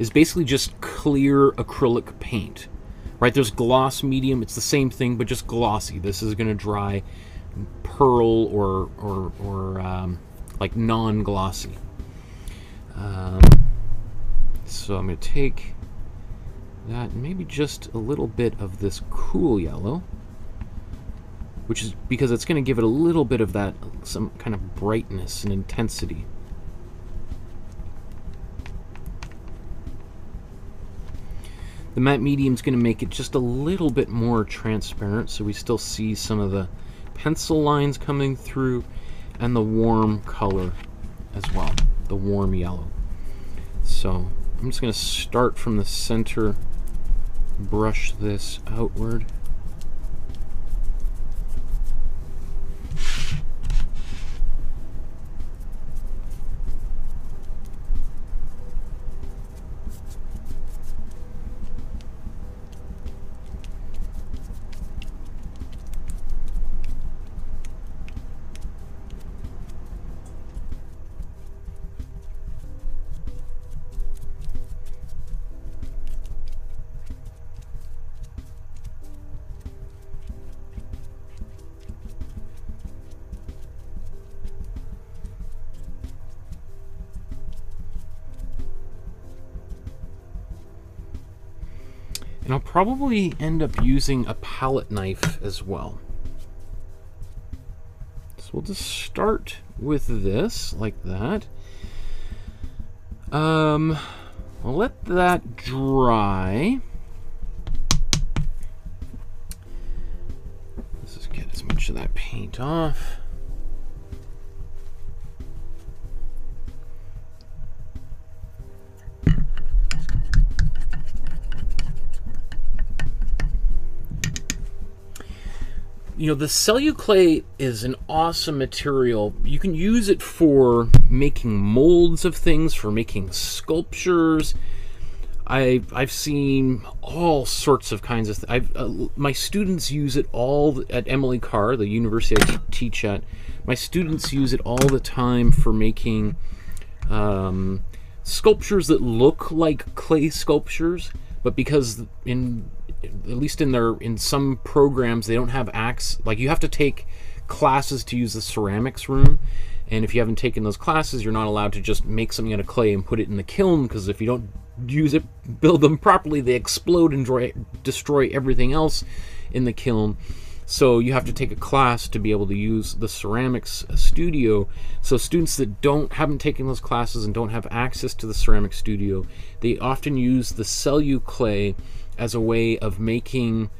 [SPEAKER 1] is basically just clear acrylic paint. Right, there's gloss medium, it's the same thing, but just glossy. This is going to dry pearl or, or, or um, like non-glossy. Um, so I'm going to take that, maybe just a little bit of this cool yellow which is because it's going to give it a little bit of that, some kind of brightness and intensity. The matte medium is going to make it just a little bit more transparent, so we still see some of the pencil lines coming through and the warm color as well, the warm yellow. So I'm just going to start from the center, brush this outward. And I'll probably end up using a palette knife as well. So we'll just start with this, like that. Um, I'll let that dry. Let's just get as much of that paint off. You know, the celluclay is an awesome material. You can use it for making molds of things, for making sculptures. I, I've seen all sorts of kinds of. I've uh, my students use it all at Emily Carr, the university I teach at. My students use it all the time for making um, sculptures that look like clay sculptures, but because in at least in their in some programs they don't have acts. Like you have to take classes to use the ceramics room. And if you haven't taken those classes you're not allowed to just make something out of clay and put it in the kiln because if you don't use it <laughs> build them properly they explode and dry, destroy everything else in the kiln. So you have to take a class to be able to use the ceramics studio. So students that don't haven't taken those classes and don't have access to the ceramic studio they often use the celluclay as a way of making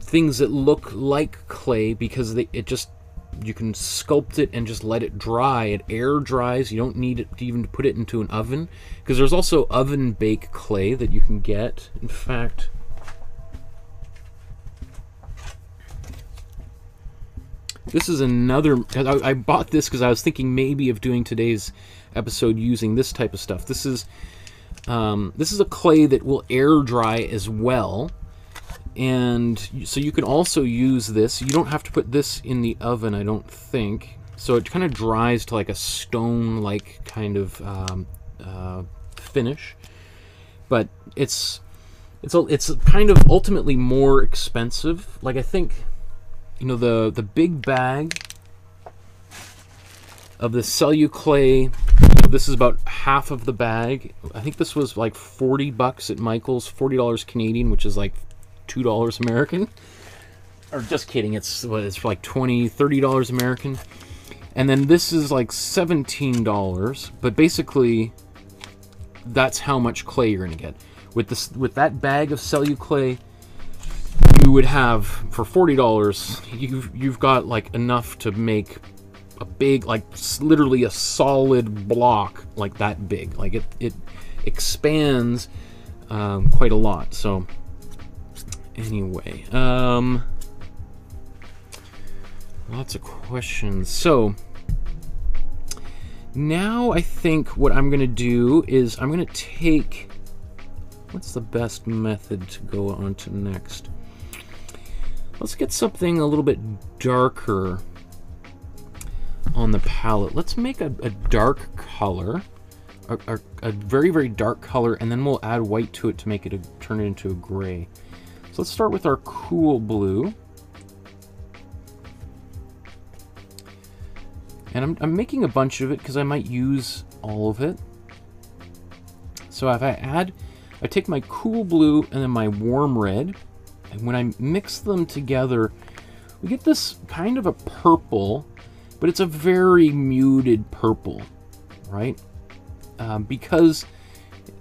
[SPEAKER 1] things that look like clay because they, it just you can sculpt it and just let it dry. It air dries. You don't need it to even put it into an oven because there's also oven bake clay that you can get. In fact, this is another. I, I bought this because I was thinking maybe of doing today's episode using this type of stuff. This is um, this is a clay that will air dry as well. And so you can also use this. You don't have to put this in the oven, I don't think. So it kind of dries to like a stone-like kind of um, uh, finish. But it's it's it's kind of ultimately more expensive. Like I think you know, the, the big bag of the Celluclay. This is about half of the bag. I think this was like 40 bucks at Michael's, $40 Canadian, which is like $2 American. Or just kidding, it's it's like 20 $30 American. And then this is like $17, but basically that's how much clay you're going to get. With this with that bag of you clay, you would have for $40, you've you've got like enough to make a big, like literally a solid block like that big. Like it, it expands um, quite a lot. So anyway, um, lots of questions. So now I think what I'm to do is I'm to take, what's the best method to go on to next? Let's get something a little bit darker on the palette. Let's make a, a dark color, a, a, a, very, very dark color, and then we'll add white to it to make it a, turn it into a gray. So let's start with our cool blue. And I'm, I'm making a bunch of it because I might use all of it. So if I add, I take my cool blue and then my warm red, and when I mix them together, we get this kind of a purple but it's a very muted purple, right? Um, because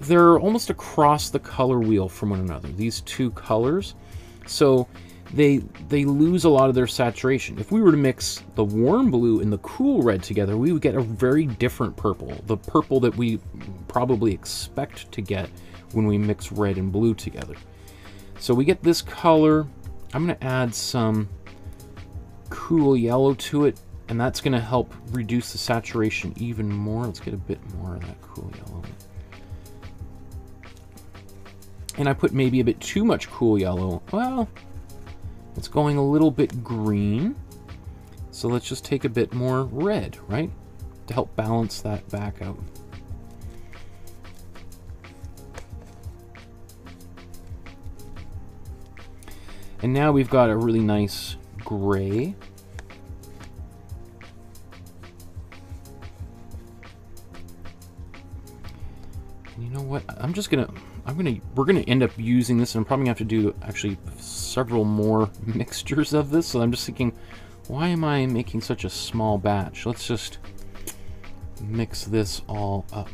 [SPEAKER 1] they're almost across the color wheel from one another, these two colors. So they they lose a lot of their saturation. If we were to mix the warm blue and the cool red together, we would get a very different purple, the purple that we probably expect to get when we mix red and blue together. So we get this color. I'm going to add some cool yellow to it and that's going to help reduce the saturation even more. Let's get a bit more of that cool yellow. And I put maybe a bit too much cool yellow. Well, it's going a little bit green. So let's just take a bit more red, right? To help balance that back out. And now we've got a really nice gray. What? I'm just gonna, I'm gonna, we're gonna end up using this, and I'm probably gonna have to do actually several more <laughs> mixtures of this. So I'm just thinking, why am I making such a small batch? Let's just mix this all up.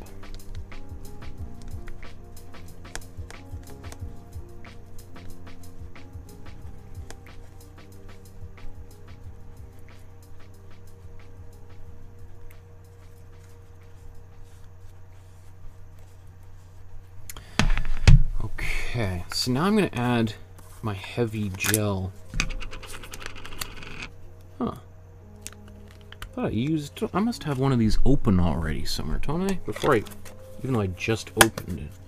[SPEAKER 1] Okay, so now I'm going to add my heavy gel. Huh. thought I used... I must have one of these open already somewhere, don't I? Before I... Even though I just opened it.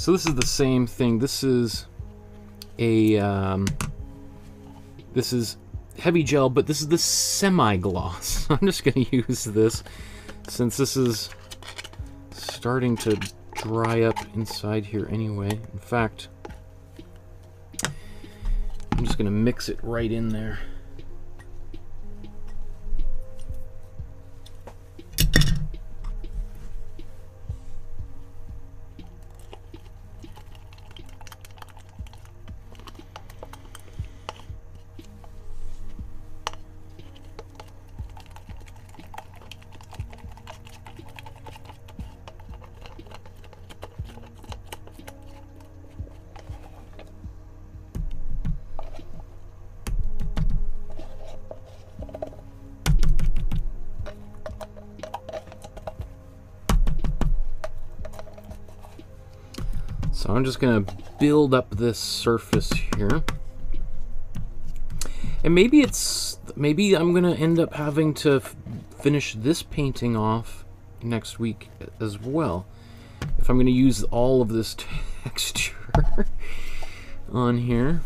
[SPEAKER 1] So this is the same thing. This is a um, this is heavy gel, but this is the semi-gloss. <laughs> I'm just going to use this since this is starting to dry up inside here anyway. In fact, I'm just going to mix it right in there. Just going to build up this surface here. And maybe it's, maybe I'm going to end up having to finish this painting off next week as well. If I'm going to use all of this <laughs> texture on here.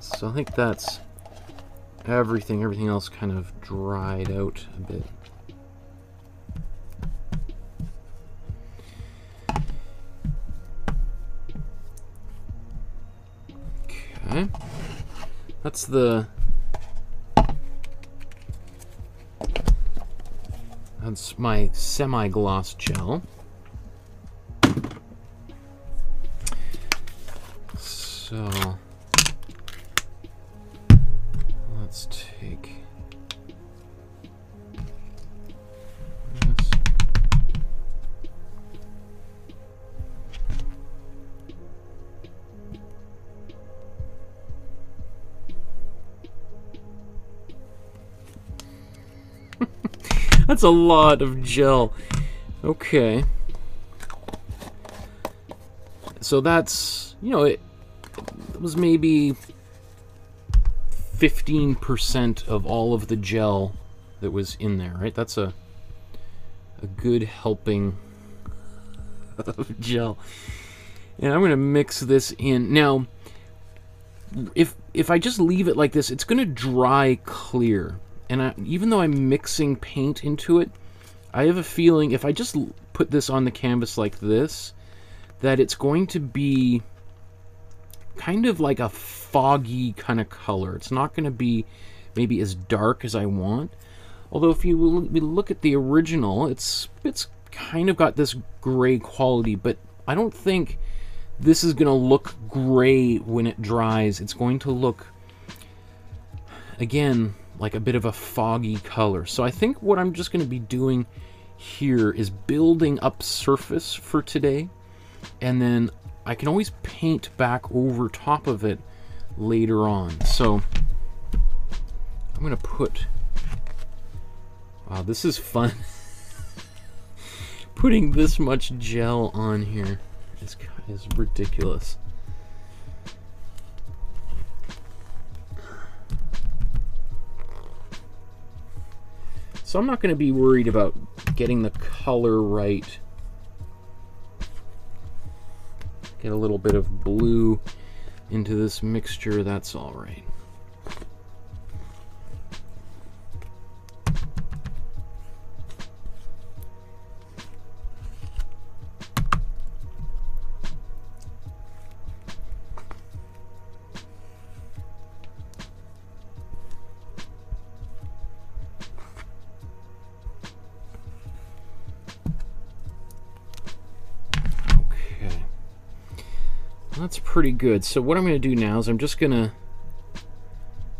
[SPEAKER 1] So I think that's everything, everything else kind of dried out a bit. That's the That's my semi-gloss gel. That's a lot of gel. Okay. So that's, you know, it, it was maybe 15% of all of the gel that was in there, right? That's a a good helping of gel. And I'm going to mix this in. Now, if if I just leave it like this, it's going to dry clear. And I, even though I'm mixing paint into it, I have a feeling if I just put this on the canvas like this, that it's going to be kind of like a foggy kind of color. It's not going to be maybe as dark as I want. Although if you look at the original, it's it's kind of got this gray quality, but I don't think this is going to look gray when it dries. It's going to look, again, like a bit of a foggy color. So I think what I'm just going to be doing here is building up surface for today, and then I can always paint back over top of it later on. So I'm going to put Wow, this is fun. <laughs> Putting this much gel on here is, is ridiculous. So I'm not going to be worried about getting the color right. Get a little bit of blue into this mixture, that's all right. Pretty good. So what I'm going to do now is I'm just going to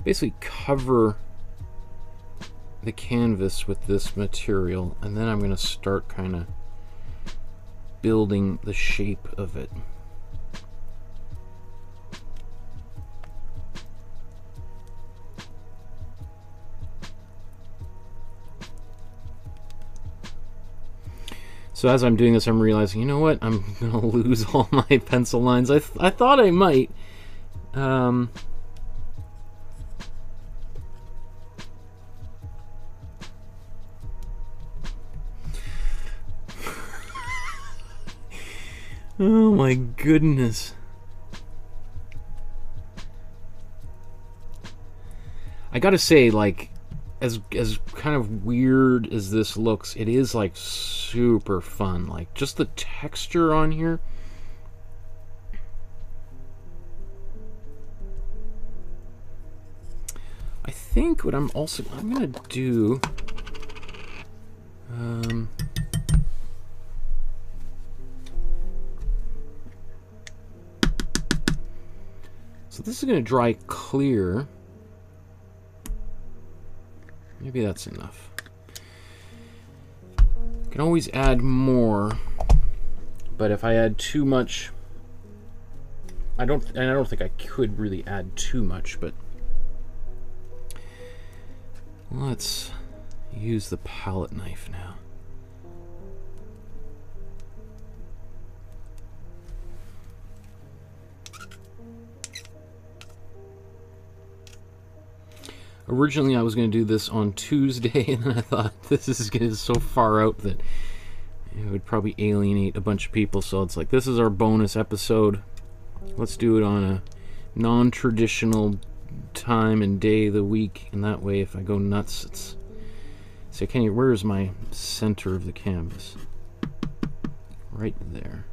[SPEAKER 1] basically cover the canvas with this material and then I'm going to start kind of building the shape of it. So as I'm doing this, I'm realizing, you know what? I'm <laughs> going to lose all my pencil lines. I, th I thought I might. Um, <laughs> oh my goodness. I gotta say, like, as as kind of weird as this looks, it is like super fun. Like just the texture on here. I think what I'm also I'm gonna do. Um, so this is gonna dry clear. Maybe that's enough. Can always add more, but if I add too much, I don't, and I don't think I could really add too much, but let's use the palette knife now. Originally I was going to do this on Tuesday, <laughs> and I thought this is getting so far out that it would probably alienate a bunch of people. So it's like, this is our bonus episode. Let's do it on a non traditional time and day of the week, and that way if I go nuts, it's... See, can you, where's my center of the canvas? Right there.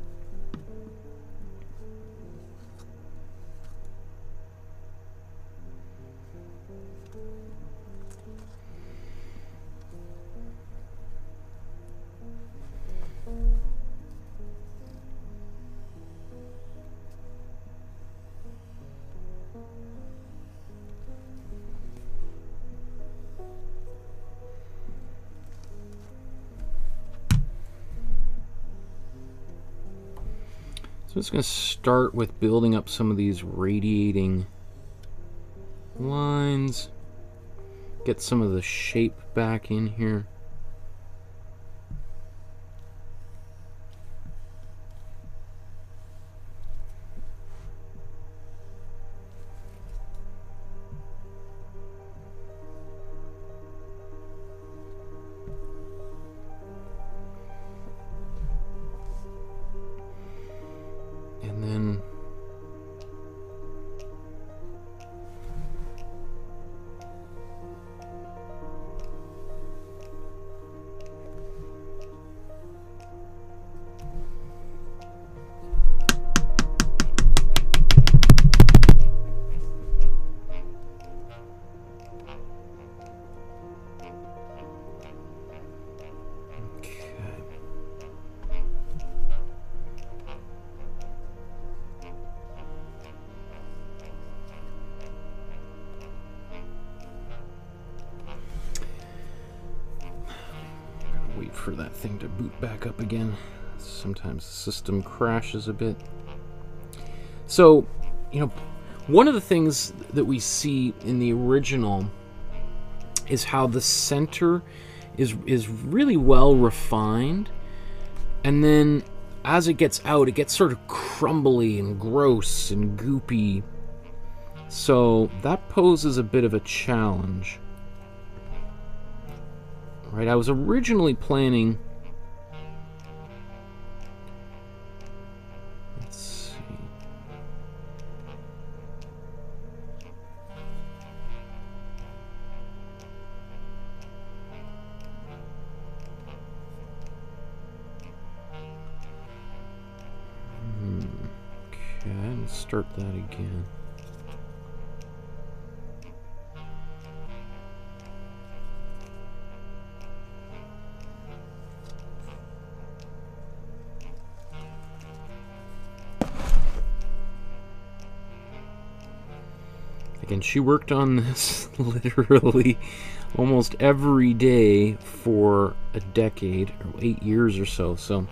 [SPEAKER 1] I'm just going to start with building up some of these radiating lines. Get some of the shape back in here. System crashes a bit. So, you know, one of the things that we see in the original is how the center is is really well refined and then as it gets out it gets sort of crumbly and gross and goopy so that poses a bit of a challenge right? I was originally planning... she worked on this <laughs> literally almost every day for a decade, or eight years or so. So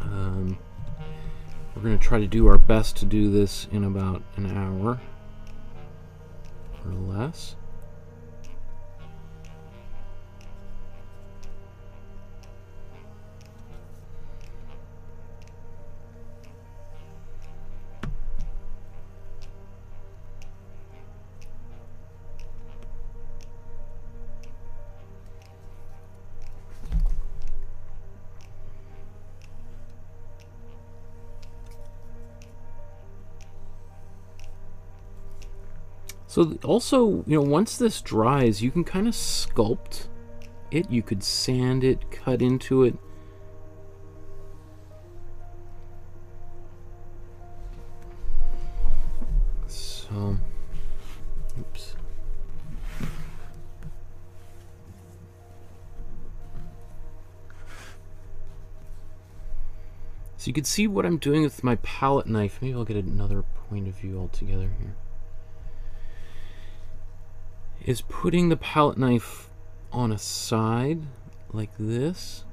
[SPEAKER 1] um, we're going to try to do our best to do this in about an hour or less. So also, you know, once this dries, you can kind of sculpt it. You could sand it, cut into it. So, oops. So you can see what I'm doing with my palette knife. Maybe I'll get another point of view altogether here is putting the palette knife on a side like this.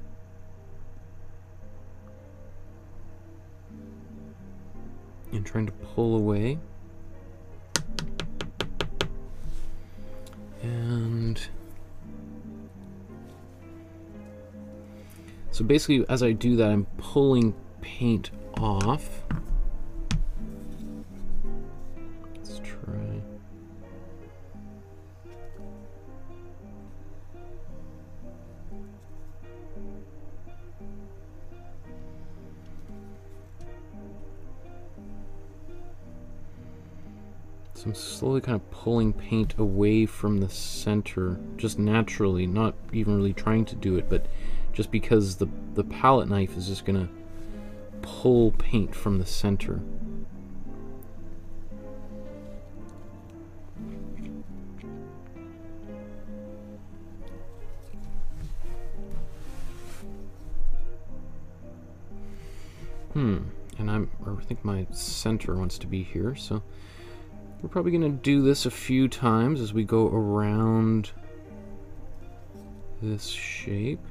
[SPEAKER 1] And trying to pull away. And so basically as I do that I'm pulling paint off. So I'm slowly kind of pulling paint away from the center, just naturally, not even really trying to do it, but just because the, the palette knife is just going to pull paint from the center. Hmm, and I'm, I think my center wants to be here, so we're probably going to do this a few times as we go around this shape.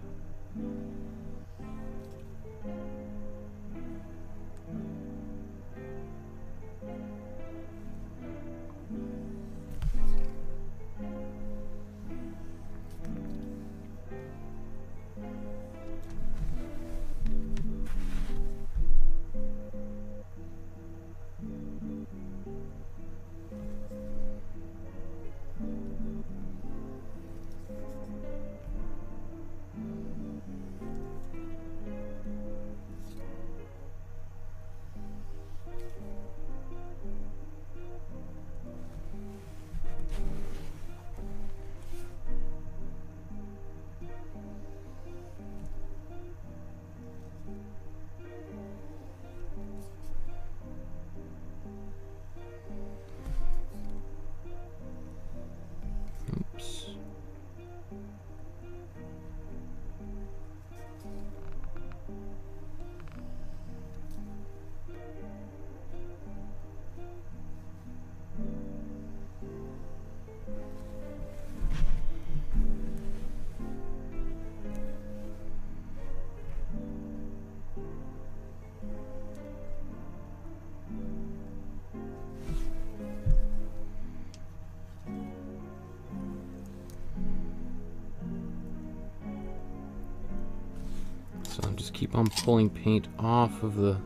[SPEAKER 1] I'm pulling paint off of the,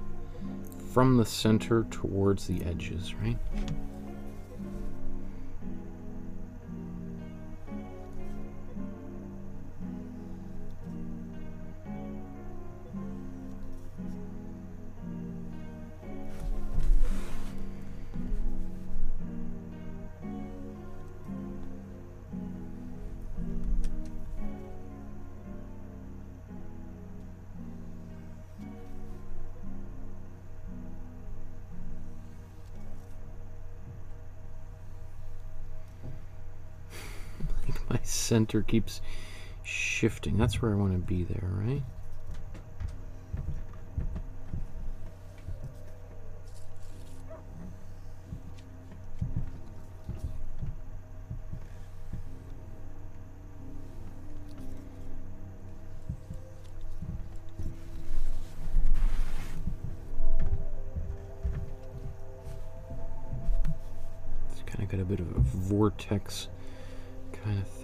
[SPEAKER 1] from the center towards the edges, right? Center keeps shifting. That's where I want to be there, right? It's kind of got a bit of a vortex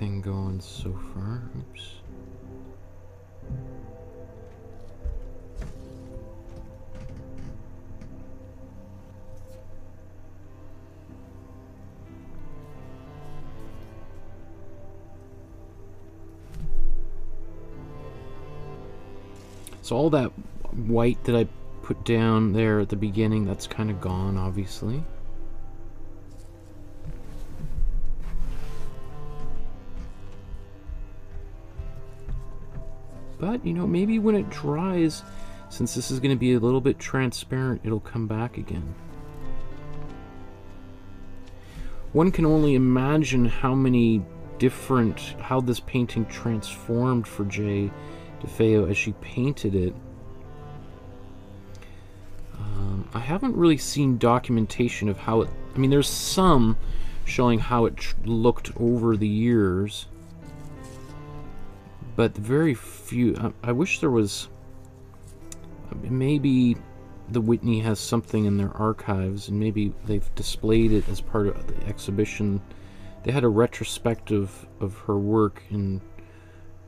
[SPEAKER 1] going so far. Oops. So all that white that I put down there at the beginning, that's kind of gone, obviously. But, you know, maybe when it dries, since this is going to be a little bit transparent, it'll come back again. One can only imagine how many different, how this painting transformed for Jay DeFeo as she painted it. Um, I haven't really seen documentation of how it, I mean, there's some showing how it looked over the years but very few. I, I wish there was. Maybe the Whitney has something in their archives, and maybe they've displayed it as part of the exhibition. They had a retrospective of her work in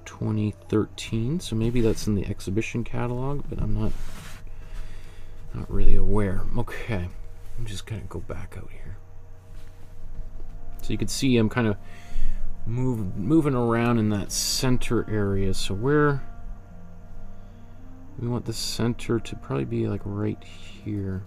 [SPEAKER 1] 2013, so maybe that's in the exhibition catalog, but I'm not not really aware. Okay, I'm just gonna go back out here. So you can see I'm kind of move, moving around in that center area. So where we want the center to probably be like right here.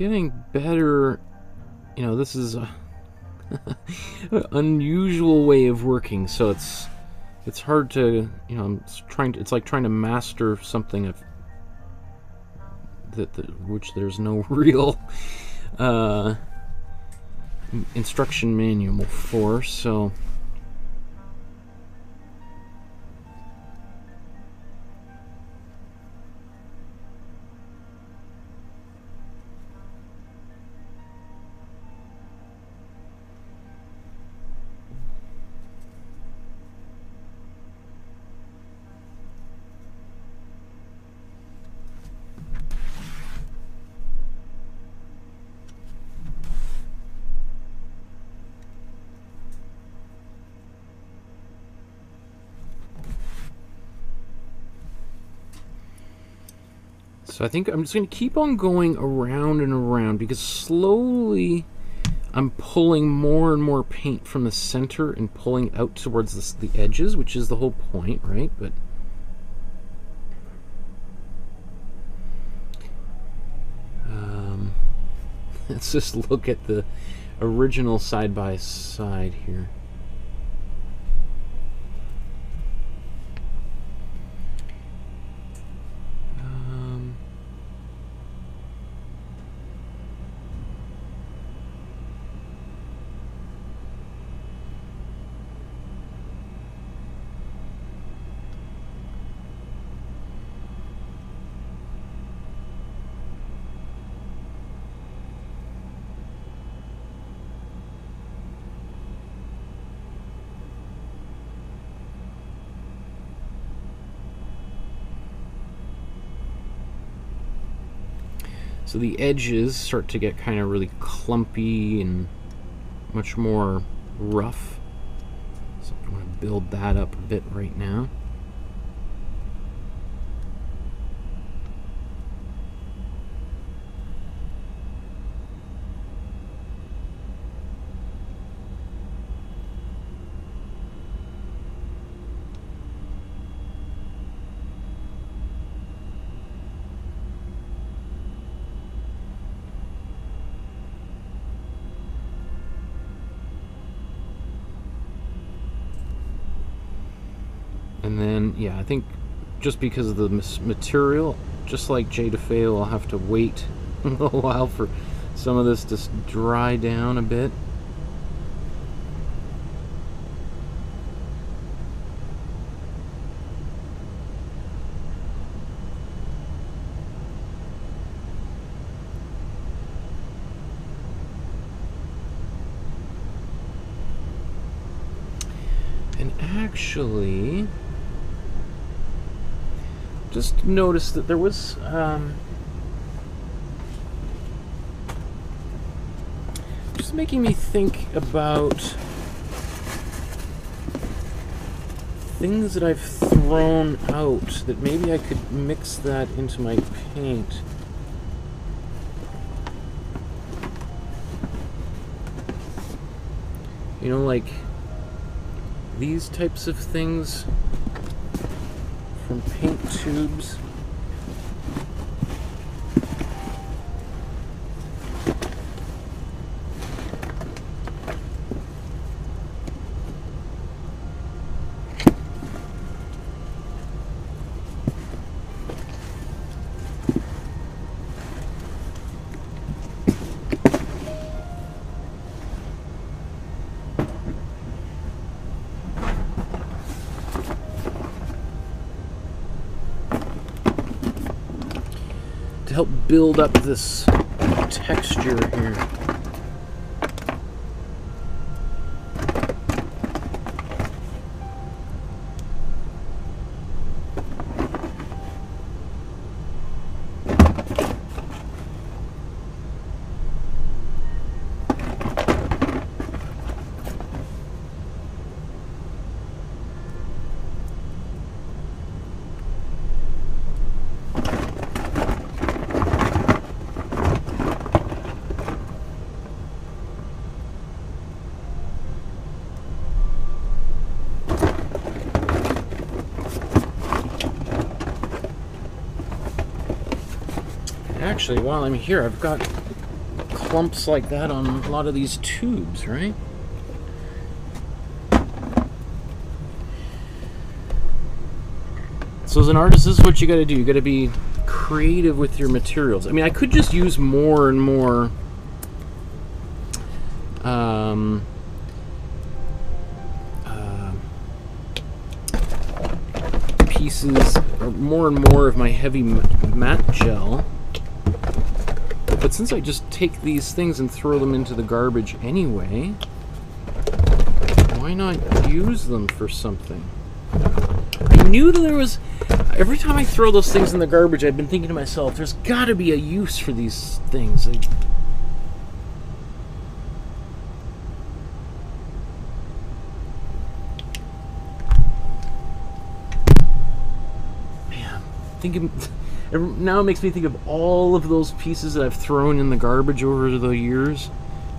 [SPEAKER 1] Getting better. You know, this is a <laughs> unusual way of working, so it's it's hard to you know. I'm trying to. It's like trying to master something of that, which there's no <laughs> real uh, instruction manual for. So. So I think I'm just going to keep on going around and around because slowly I'm pulling more and more paint from the center and pulling out towards the, the edges, which is the whole point, right? But um, <laughs> let's just look at the original side by side here. So the edges start to get kind of really clumpy and much more rough. So I'm going to build that up a bit right now. And then, yeah, I think just because of the material, just like Jay DeFeo, I'll have to wait <laughs> a little while for some of this to dry down a bit. And actually, just noticed that there was um, just making me think about things that I've thrown out that maybe I could mix that into my paint. You know, like these types of things paint tubes. to help build up this texture here. Actually, while I'm here, I've got clumps like that on a lot of these tubes, right? So as an artist, this is what you got to do. You got to be creative with your materials. I mean, I could just use more and more um, uh, pieces, or more and more of my heavy matte gel. But since I just take these things and throw them into the garbage anyway, why not use them for something? I knew that there was. Every time I throw those things in the garbage, I've been thinking to myself, there's got to be a use for these things. Like, man, thinking. Now it makes me think of all of those pieces that I've thrown in the garbage over the years.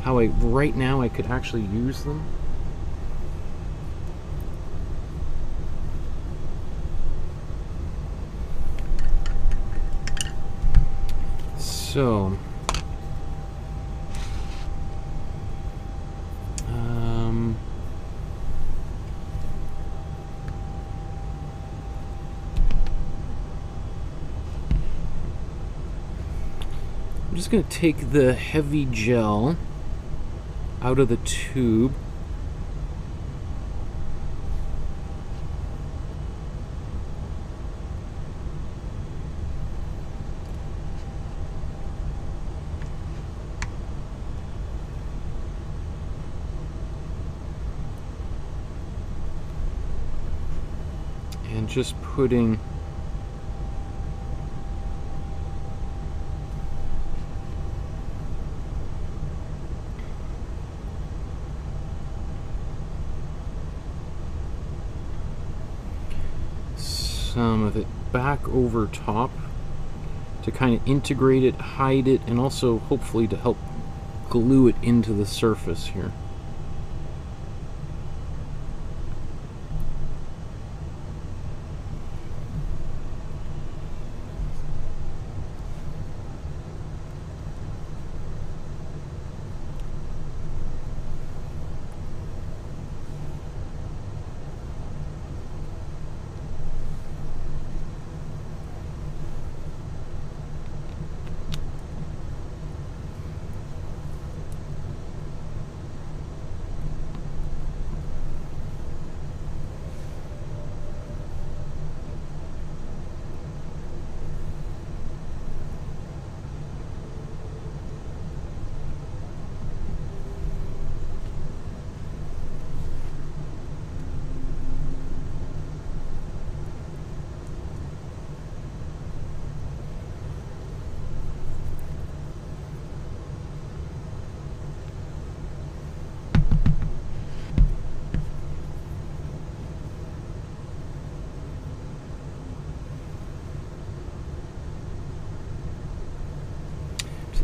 [SPEAKER 1] How I, right now, I could actually use them. So, just going to take the heavy gel out of the tube. and just putting some of it over top to kind of integrate it, hide it, and also hopefully to help glue it into the surface here.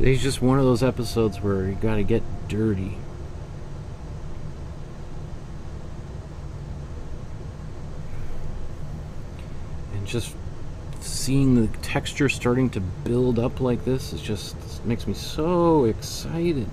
[SPEAKER 1] Today's just one of those episodes where you gotta get dirty. And just seeing the texture starting to build up like this is just makes me so excited.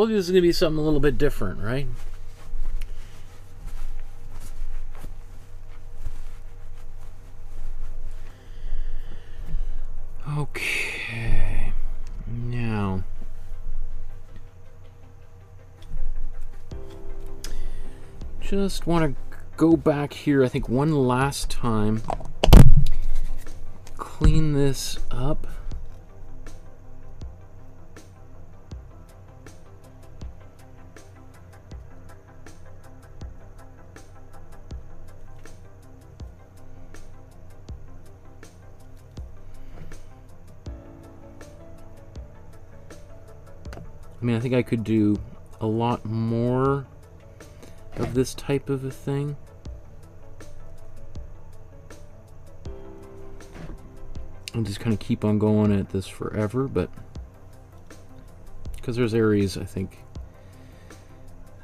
[SPEAKER 1] Told you this is going to be something a little bit different, right? Okay. Now. Just want to go back here, I think, one last time. Clean this up. I think I could do a lot more of this type of a thing. I'll just kind of keep on going at this forever, but because there's areas I think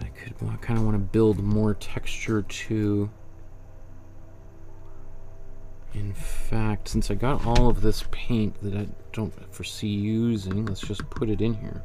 [SPEAKER 1] I could I kind of want to build more texture to. In fact, since I got all of this paint that I don't foresee using, let's just put it in here.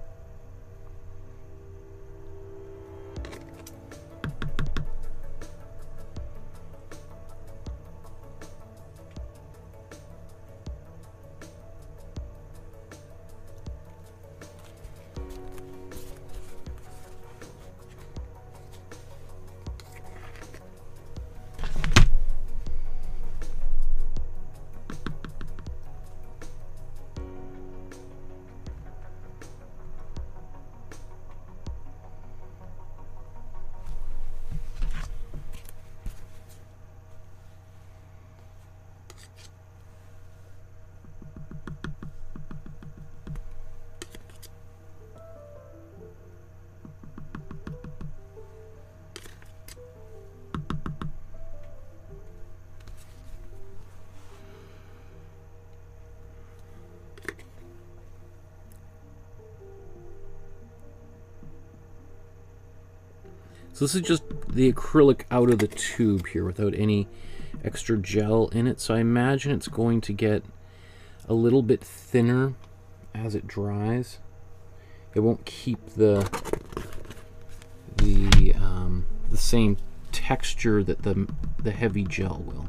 [SPEAKER 1] So this is just the acrylic out of the tube here without any extra gel in it. So I imagine it's going to get a little bit thinner as it dries. It won't keep the the um, the same texture that the the heavy gel will.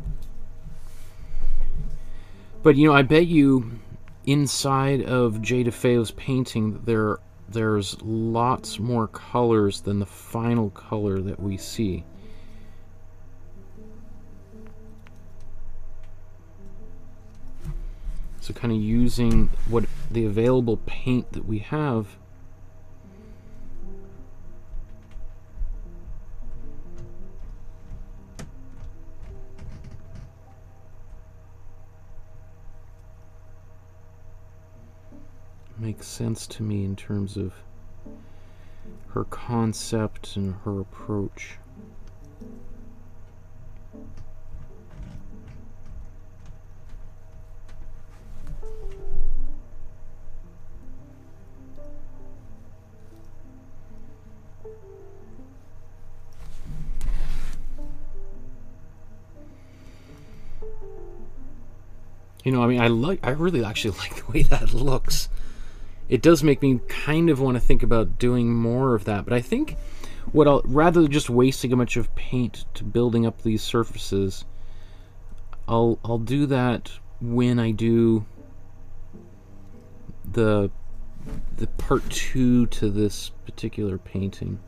[SPEAKER 1] But you know, I bet you inside of Jay DeFeo's painting there there's lots more colors than the final color that we see. So kind of using what the available paint that we have makes sense to me in terms of her concept and her approach. You know, I mean, I like, I really actually <laughs> like the way that looks it does make me kind of want to think about doing more of that. But I think what I'll rather than just wasting a bunch of paint to building up these surfaces, I'll I'll do that when I do the the part two to this particular painting.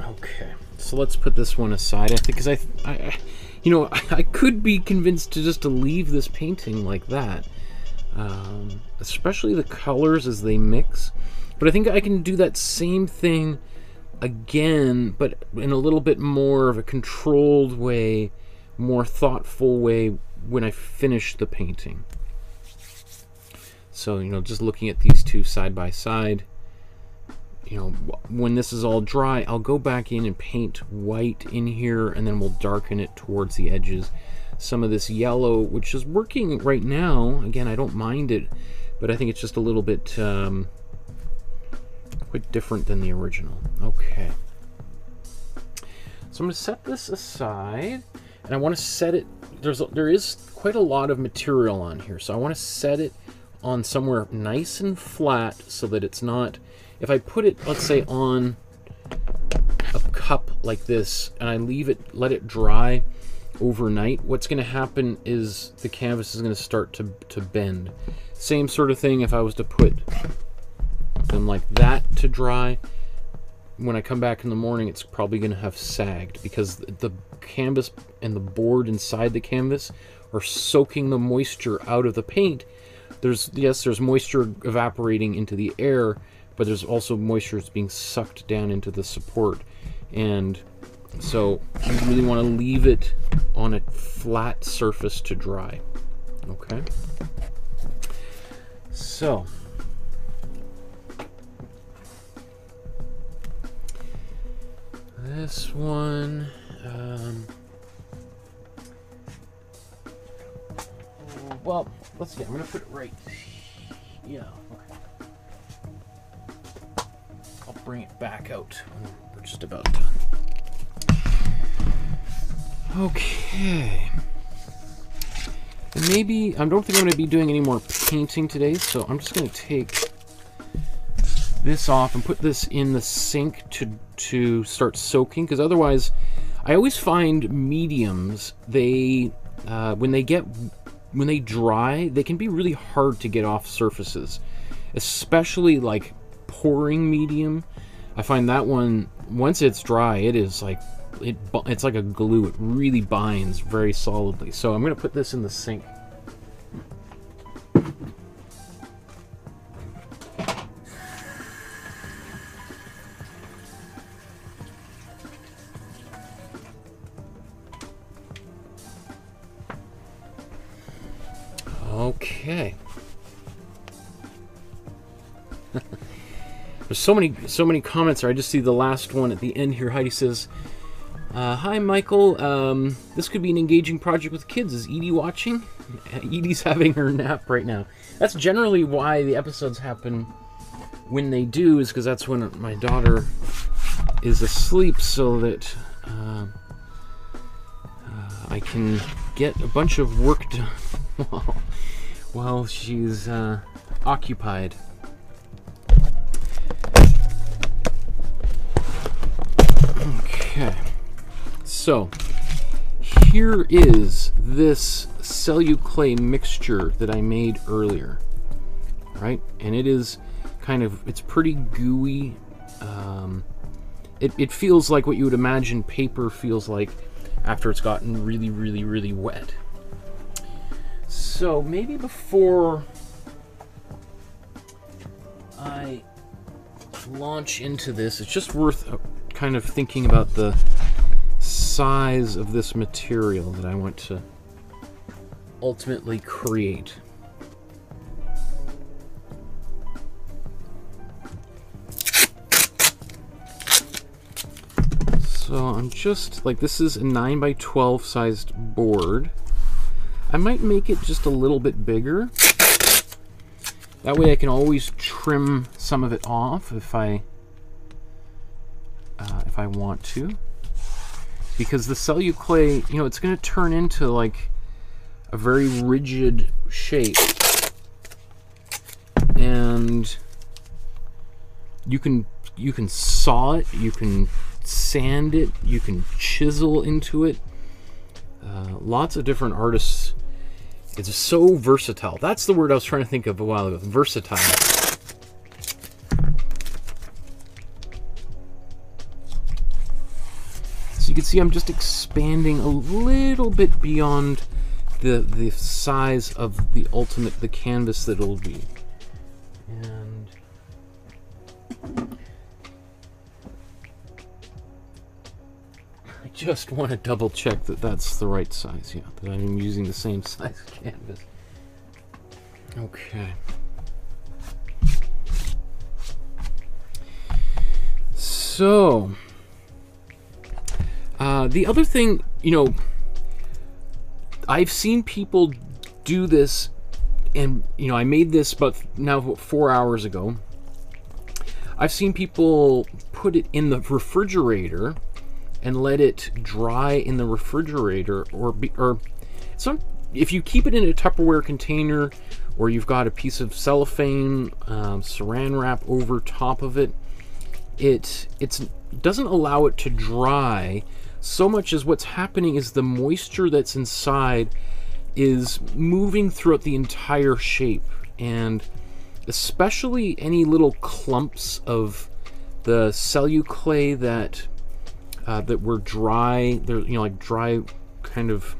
[SPEAKER 1] Okay, so let's put this one aside. I think because I, I, you know, <laughs> I could be convinced to just to leave this painting like that, um, especially the colors as they mix. But I think I can do that same thing again, but in a little bit more of a controlled way, more thoughtful way when I finish the painting. So you know, just looking at these two side by side you know, when this is all dry, I'll go back in and paint white in here, and then we'll darken it towards the edges. Some of this yellow, which is working right now, again, I don't mind it, but I think it's just a little bit um, quite different than the original. Okay. So I'm going to set this aside, and I want to set it, there's there is quite a lot of material on here, so I want to set it on somewhere nice and flat so that it's not if I put it, let's say, on a cup like this and I leave it, let it dry overnight, what's going to happen is the canvas is going to start to, to bend. Same sort of thing if I was to put them like that to dry. When I come back in the morning, it's probably going to have sagged because the canvas and the board inside the canvas are soaking the moisture out of the paint. There's, yes, there's moisture evaporating into the air, but there's also moisture that's being sucked down into the support. And so you really want to leave it on a flat surface to dry. Okay. So this one um, well let's see i'm gonna put it right yeah bring it back out. We're just about done. Okay. And maybe, I don't think I'm going to be doing any more painting today, so I'm just going to take this off and put this in the sink to, to start soaking, because otherwise, I always find mediums, they, uh, when they get, when they dry, they can be really hard to get off surfaces, especially like pouring medium. I find that one once it's dry, it is like it it's like a glue. It really binds very solidly. So I'm going to put this in the sink. Okay. There's so many so many comments. I just see the last one at the end here. Heidi says, uh, "Hi Michael. Um, this could be an engaging project with kids. Is Edie watching? <laughs> Edie's having her nap right now. That's generally why the episodes happen when they do. Is because that's when my daughter is asleep, so that uh, uh, I can get a bunch of work done while <laughs> while she's uh, occupied." Okay. So, here is this Celluclay mixture that I made earlier. Right? And it is kind of it's pretty gooey. Um, it, it feels like what you would imagine paper feels like after it's gotten really, really, really wet. So maybe before I launch into this, it's just worth kind of thinking about the size of this material that I want to ultimately create. So I'm just, like this is a 9 by 12 sized board. I might make it just a little bit bigger. That way I can always trim some of it off if I I want to. Because the celluclay, you know, it's going to turn into like a very rigid shape. And you can you can saw it, you can sand it, you can chisel into it. Uh, lots of different artists. It's so versatile. That's the word I was trying to think of a while ago. Versatile. Can see I'm just expanding a little bit beyond the the size of the ultimate the canvas that it'll be. And I just want to double check that that's the right size, yeah, that I'm using the same <laughs> size canvas. Okay. So, uh, the other thing, you know, I've seen people do this, and, you know, I made this but now four hours ago. I've seen people put it in the refrigerator and let it dry in the refrigerator or be, or some if you keep it in a Tupperware container or you've got a piece of cellophane um, saran wrap over top of it it it's doesn't allow it to dry so much as what's happening is the moisture that's inside is moving throughout the entire shape and especially any little clumps of the celluclay that uh, that were dry. They're you know like dry kind of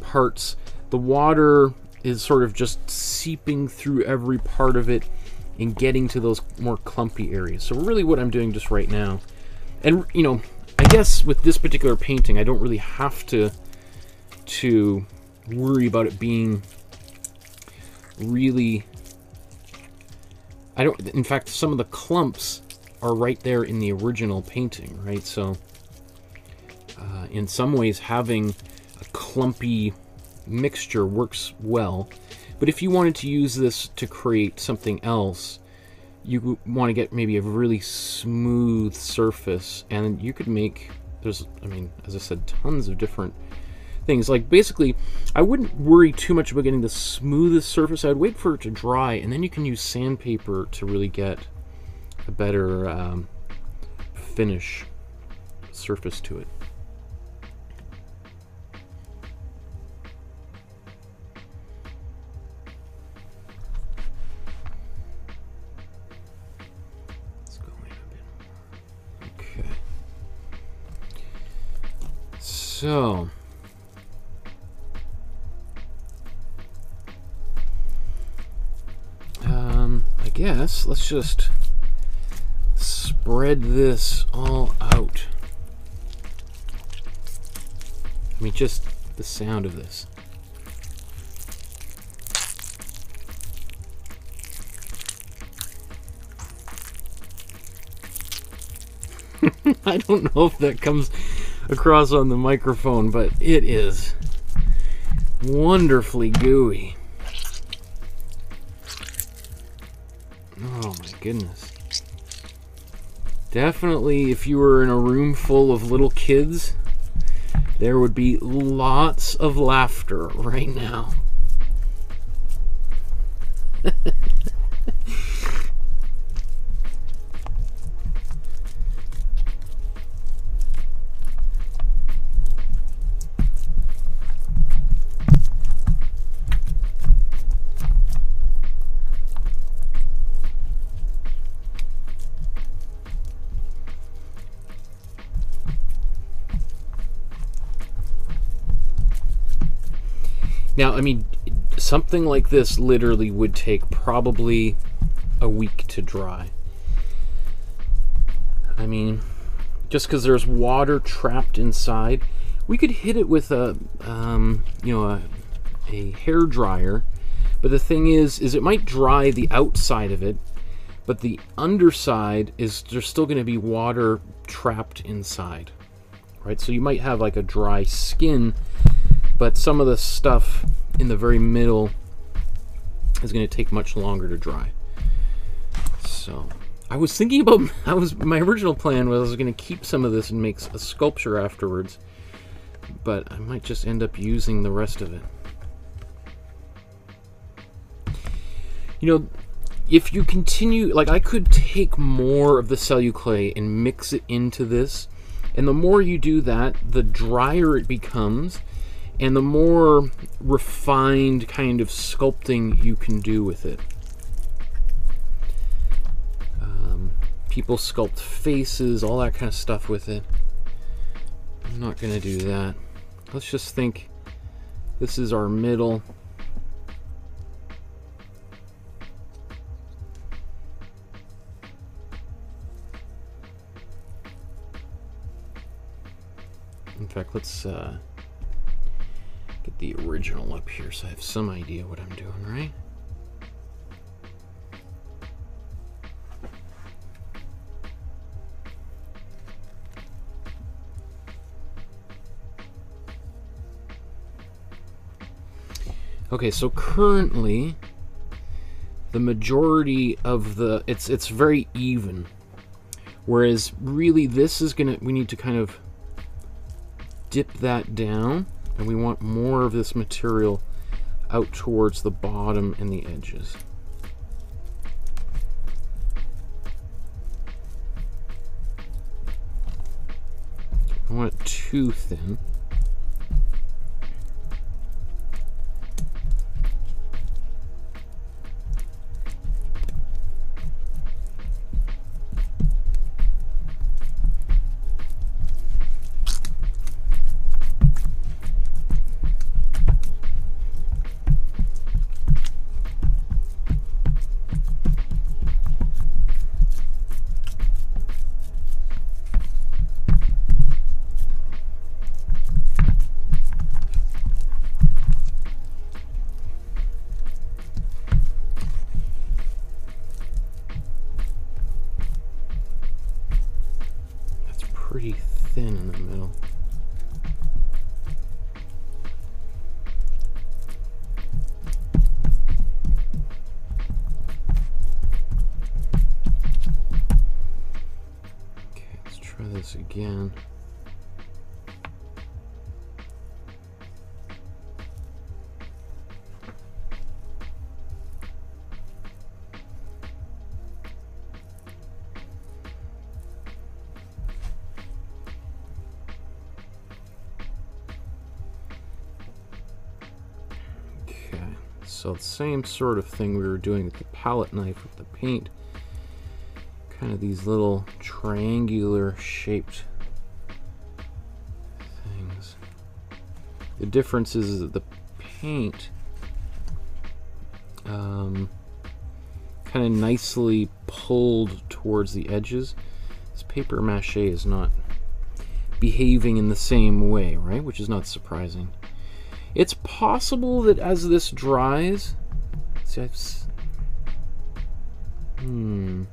[SPEAKER 1] parts. The water is sort of just seeping through every part of it and getting to those more clumpy areas. So really what I'm doing just right now, and you know, I guess with this particular painting, I don't really have to to worry about it being really I don't in fact some of the clumps are right there in the original painting, right? So, uh, in some ways, having a clumpy mixture works well. But if you wanted to use this to create something else, you want to get maybe a really smooth surface, and you could make, there's, I mean, as I said, tons of different things. Like, basically, I wouldn't worry too much about getting the smoothest surface. I'd wait for it to dry, and then you can use sandpaper to really get a better um, finish surface to it. So. Um, I guess let's just spread this all out. I mean, just the sound of this. <laughs> I don't know if that comes across on the microphone, but it is wonderfully gooey. Oh my goodness. Definitely, if you were in a room full of little kids, there would be lots of laughter <laughs> right now. <laughs> Now, I mean, something like this literally would take probably a week to dry. I mean, just because there's water trapped inside, we could hit it with a, um, you know, a, a hair dryer. But the thing is, is it might dry the outside of it, but the underside is there's still going to be water trapped inside, right? So you might have like a dry skin, but some of the stuff in the very middle is going to take much longer to dry. So I was thinking about <laughs> I was my original plan was I was going to keep some of this and make a sculpture afterwards, but I might just end up using the rest of it. You know, if you continue, like I could take more of the celluclay and mix it into this, and the more you do that, the drier it becomes, and the more refined kind of sculpting you can do with it. Um, people sculpt faces, all that kind of stuff with it. I'm not going to do that. Let's just think this is our middle. In fact, let's uh, get the original up here so I have some idea what I'm doing, right? Okay, so currently the majority of the it's it's very even. Whereas really this is gonna we need to kind of dip that down and we want more of this material out towards the bottom and the edges. I want it too thin. Same sort of thing we were doing with the palette knife with the paint. Kind of these little triangular shaped things. The difference is that the paint um, kind of nicely pulled towards the edges. This paper mache is not behaving in the same way, right? Which is not surprising. It's possible that as this dries, see, I've, hmm,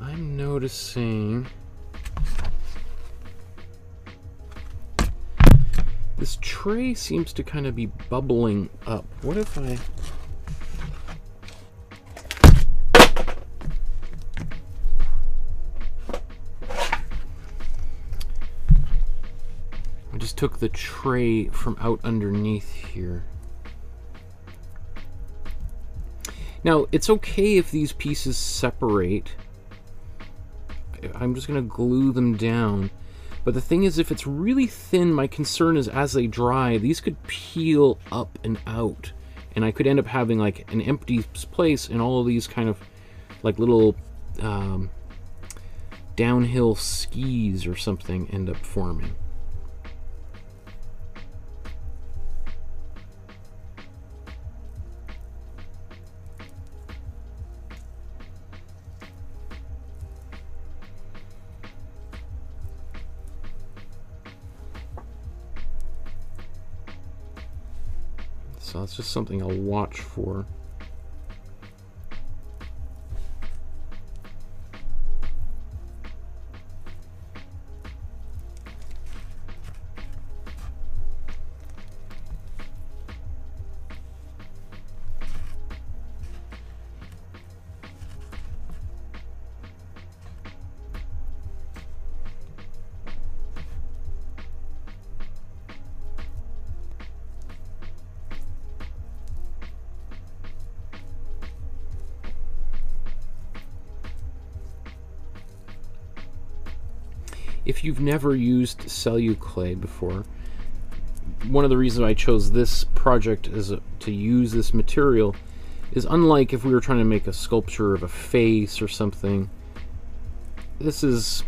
[SPEAKER 1] I'm noticing this tray seems to kind of be bubbling up. What if I took the tray from out underneath here. Now, it's okay if these pieces separate. I'm just going to glue them down. But the thing is, if it's really thin, my concern is as they dry, these could peel up and out. And I could end up having like an empty place and all of these kind of like little um, downhill skis or something end up forming. So it's just something I'll watch for. You've never used Celluclay before, one of the reasons I chose this project is to use this material is unlike if we were trying to make a sculpture of a face or something. This is,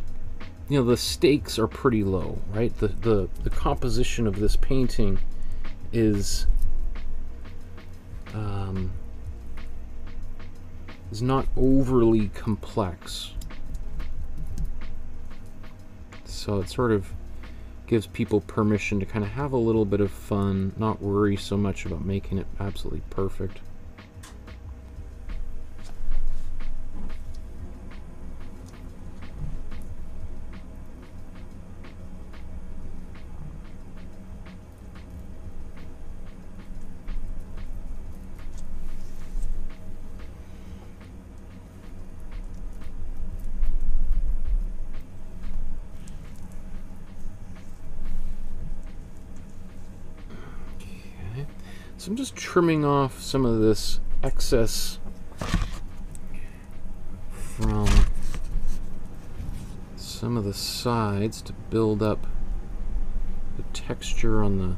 [SPEAKER 1] you know, the stakes are pretty low, right? The the the composition of this painting is um, is not overly complex. So it sort of gives people permission to kind of have a little bit of fun, not worry so much about making it absolutely perfect. Just trimming off some of this excess from some of the sides to build up the texture on the,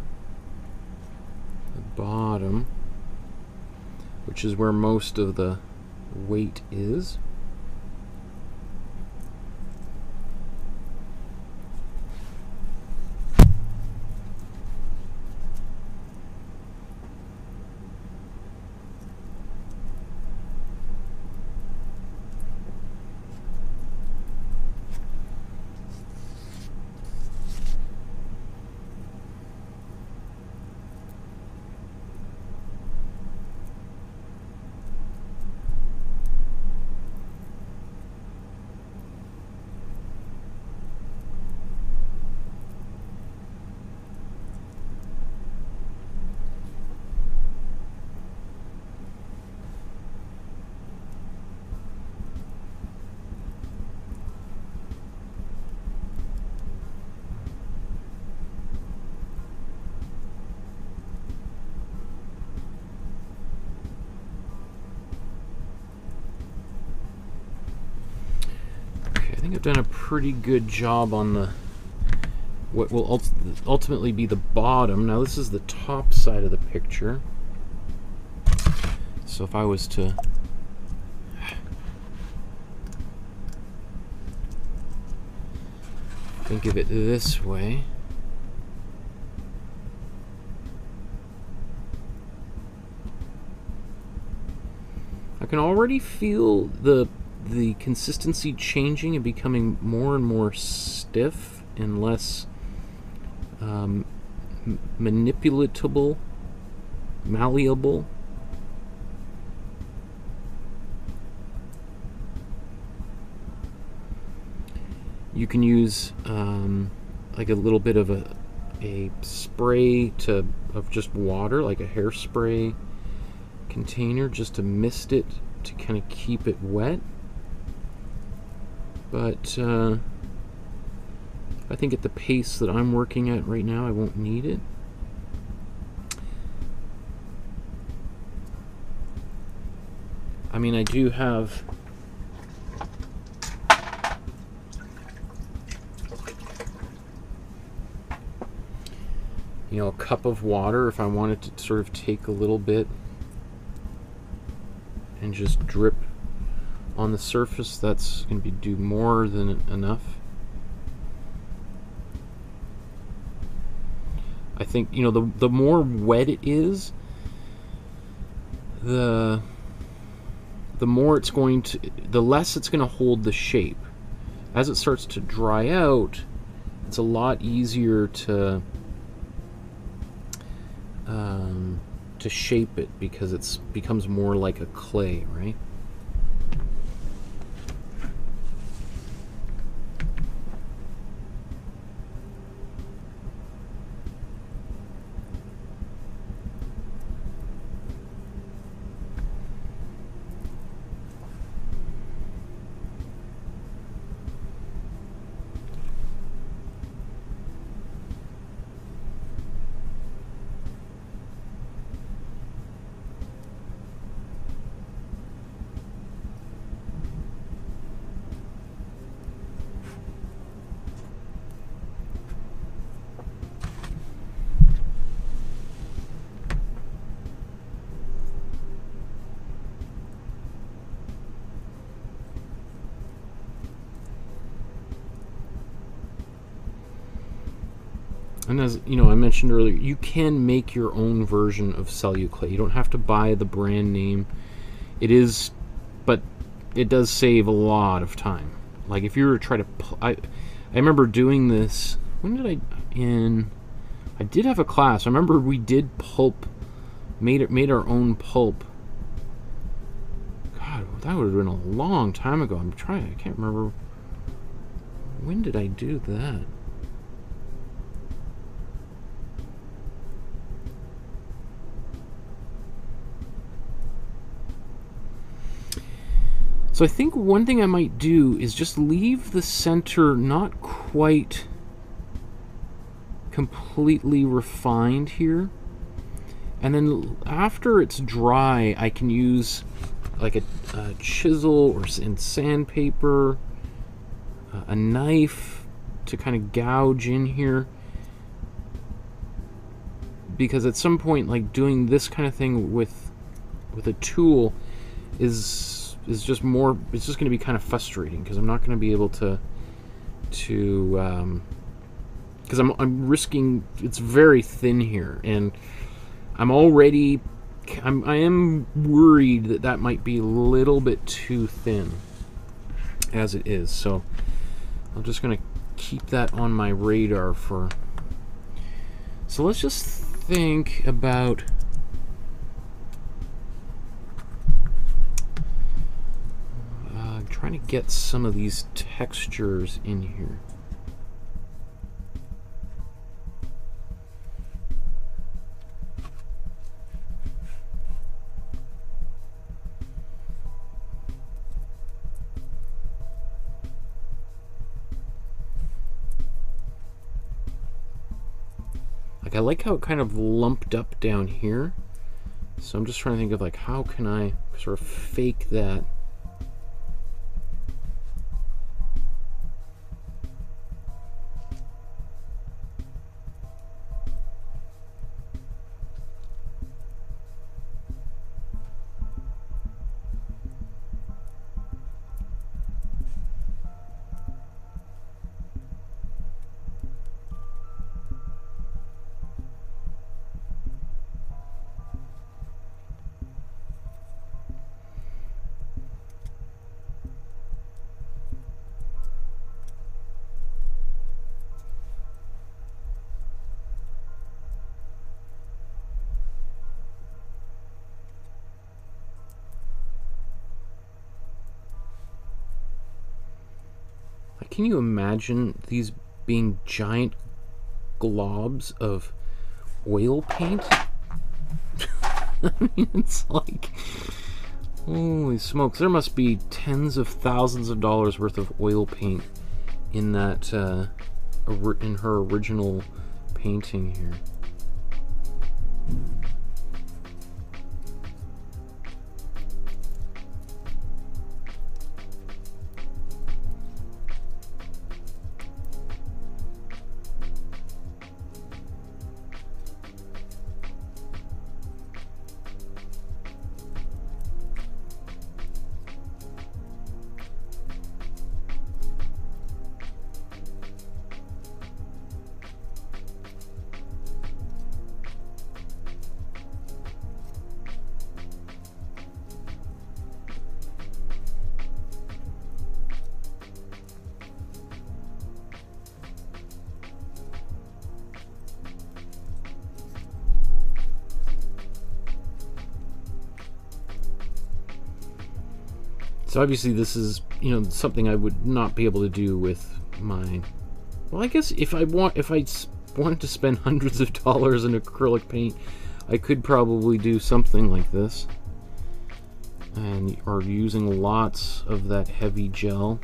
[SPEAKER 1] the bottom, which is where most of the weight is. think I've done a pretty good job on the what will ultimately be the bottom. Now this is the top side of the picture. So if I was to think of it this way, I can already feel the the consistency changing and becoming more and more stiff and less um, manipulatable, malleable. You can use um, like a little bit of a, a spray to of just water, like a hairspray container, just to mist it to kind of keep it wet. But uh, I think at the pace that I'm working at right now, I won't need it. I mean, I do have you know, a cup of water if I wanted to sort of take a little bit and just drip on the surface that's going to be do more than enough I think you know the the more wet it is the the more it's going to the less it's going to hold the shape as it starts to dry out it's a lot easier to um, to shape it because it's becomes more like a clay, right? You know, I mentioned earlier, you can make your own version of Celluclay. You don't have to buy the brand name. It is, but it does save a lot of time. Like if you were to try to, I, I remember doing this. When did I in? I did have a class. I remember we did pulp, made it made our own pulp. God, that would have been a long time ago. I'm trying. I can't remember. When did I do that? So I think one thing I might do is just leave the center not quite completely refined here. And then after it's dry, I can use like a, a chisel or in sandpaper, a knife to kind of gouge in here. Because at some point, like doing this kind of thing with with a tool is is just more it's just going to be kind of frustrating because I'm not going to be able to to um because I'm, I'm risking it's very thin here and I'm already I'm, I am worried that that might be a little bit too thin as it is so I'm just gonna keep that on my radar for so let's just think about trying to get some of these textures in here. Like I like how it kind of lumped up down here. So I'm just trying to think of like how can I sort of fake that Can you imagine these being giant globs of oil paint? <laughs> I mean, it's like, holy smokes! There must be tens of thousands of dollars worth of oil paint in that, uh, in her original painting here. So obviously this is, you know, something I would not be able to do with my... Well, I guess if I want, if I wanted to spend <laughs> hundreds of dollars in acrylic paint, I could probably do something like this. And are using lots of that heavy gel.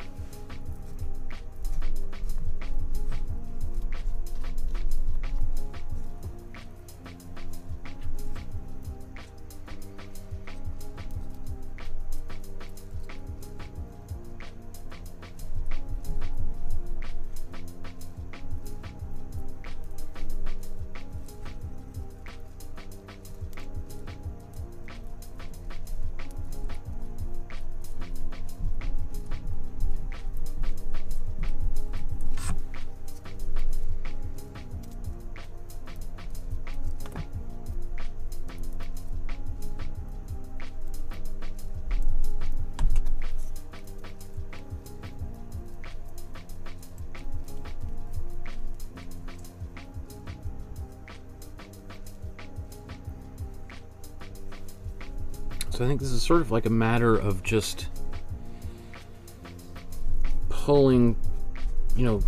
[SPEAKER 1] Sort of like a matter of just pulling, you know,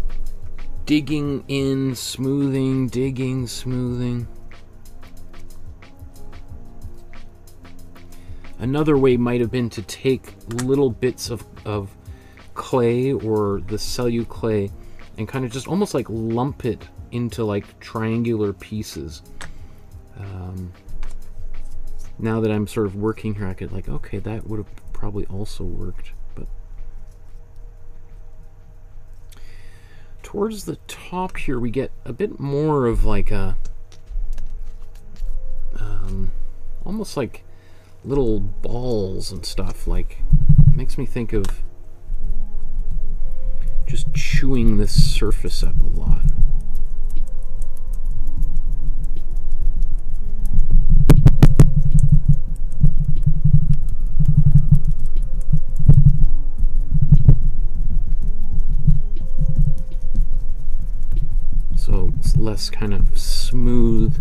[SPEAKER 1] digging in, smoothing, digging, smoothing. Another way might have been to take little bits of, of clay or the celluclay and kind of just almost like lump it into like triangular pieces. Um, now that I'm sort of working here, I could like, okay, that would have probably also worked. But towards the top here, we get a bit more of like a, um, almost like little balls and stuff. Like, makes me think of just chewing this surface up a lot. Less kind of smooth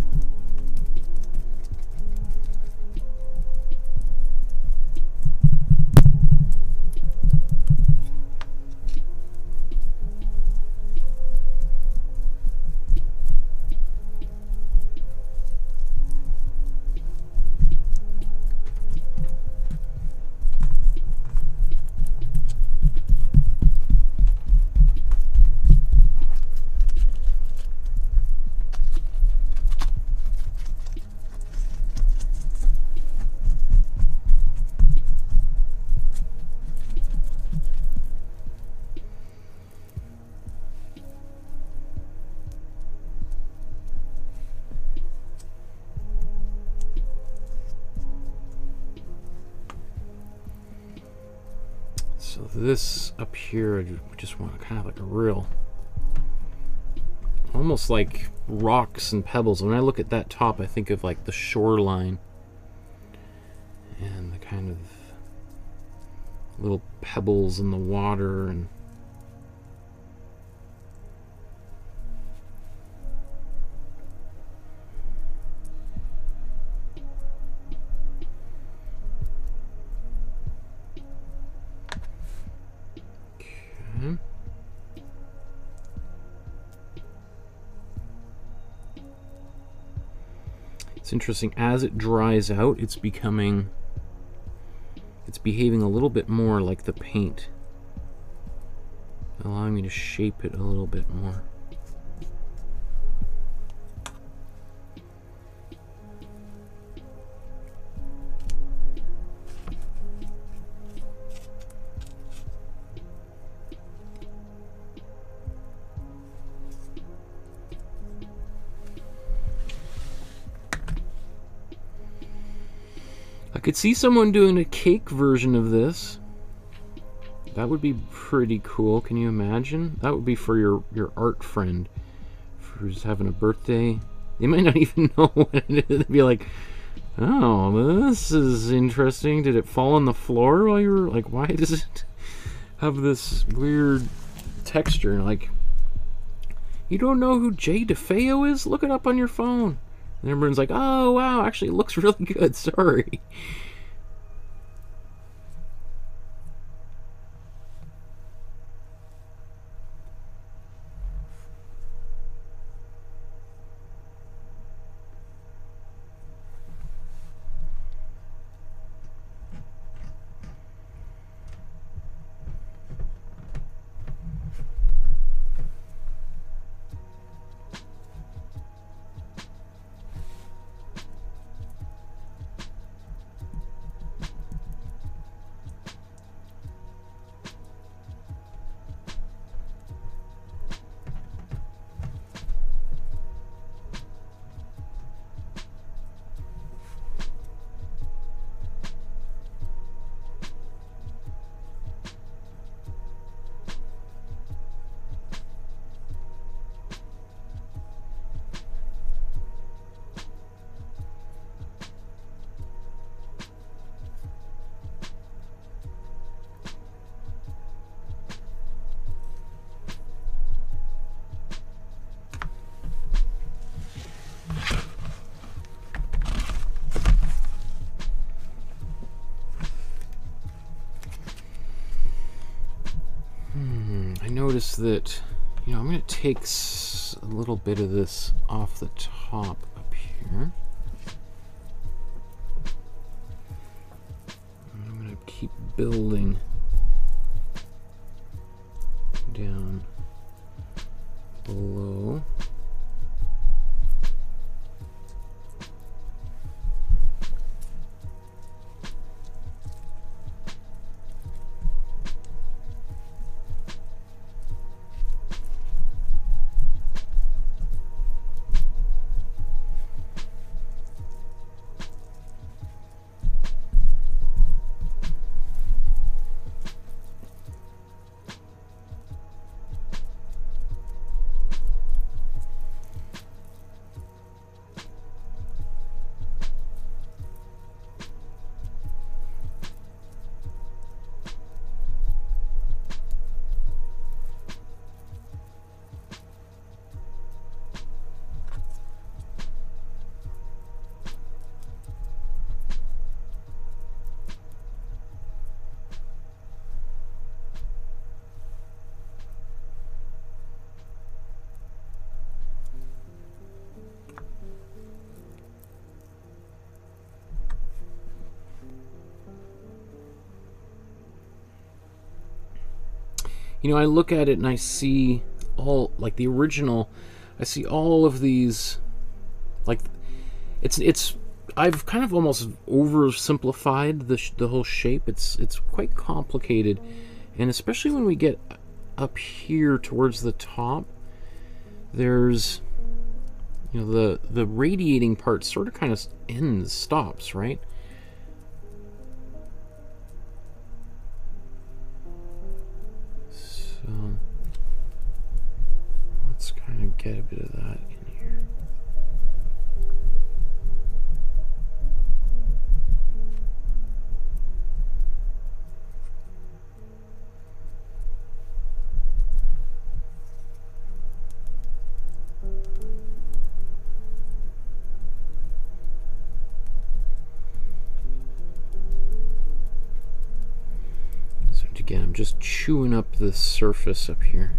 [SPEAKER 1] here, I just want kind of like a real, almost like rocks and pebbles. When I look at that top, I think of like the shoreline and the kind of little pebbles in the water and It's interesting, as it dries out, it's becoming, it's behaving a little bit more like the paint, allowing me to shape it a little bit more. Could see someone doing a cake version of this. That would be pretty cool. Can you imagine? That would be for your, your art friend who's having a birthday. They might not <laughs> even know what it is. They'd be like, oh, this is interesting. Did it fall on the floor while you were like, why <laughs> does it have this weird texture? Like, you don't know who Jay DeFeo is? Look it up on your phone. And everyone's like, oh, wow, actually, it looks <laughs> really good. Sorry. That, you know, I'm going to take a little bit of this off the top up here. I'm going to keep building you know, I look at it and I see all like the original. I see all of these, like it's it's. I've kind of almost oversimplified the the whole shape. It's it's quite complicated, and especially when we get up here towards the top, there's you know the the radiating part sort of kind of ends stops right chewing up the surface up here.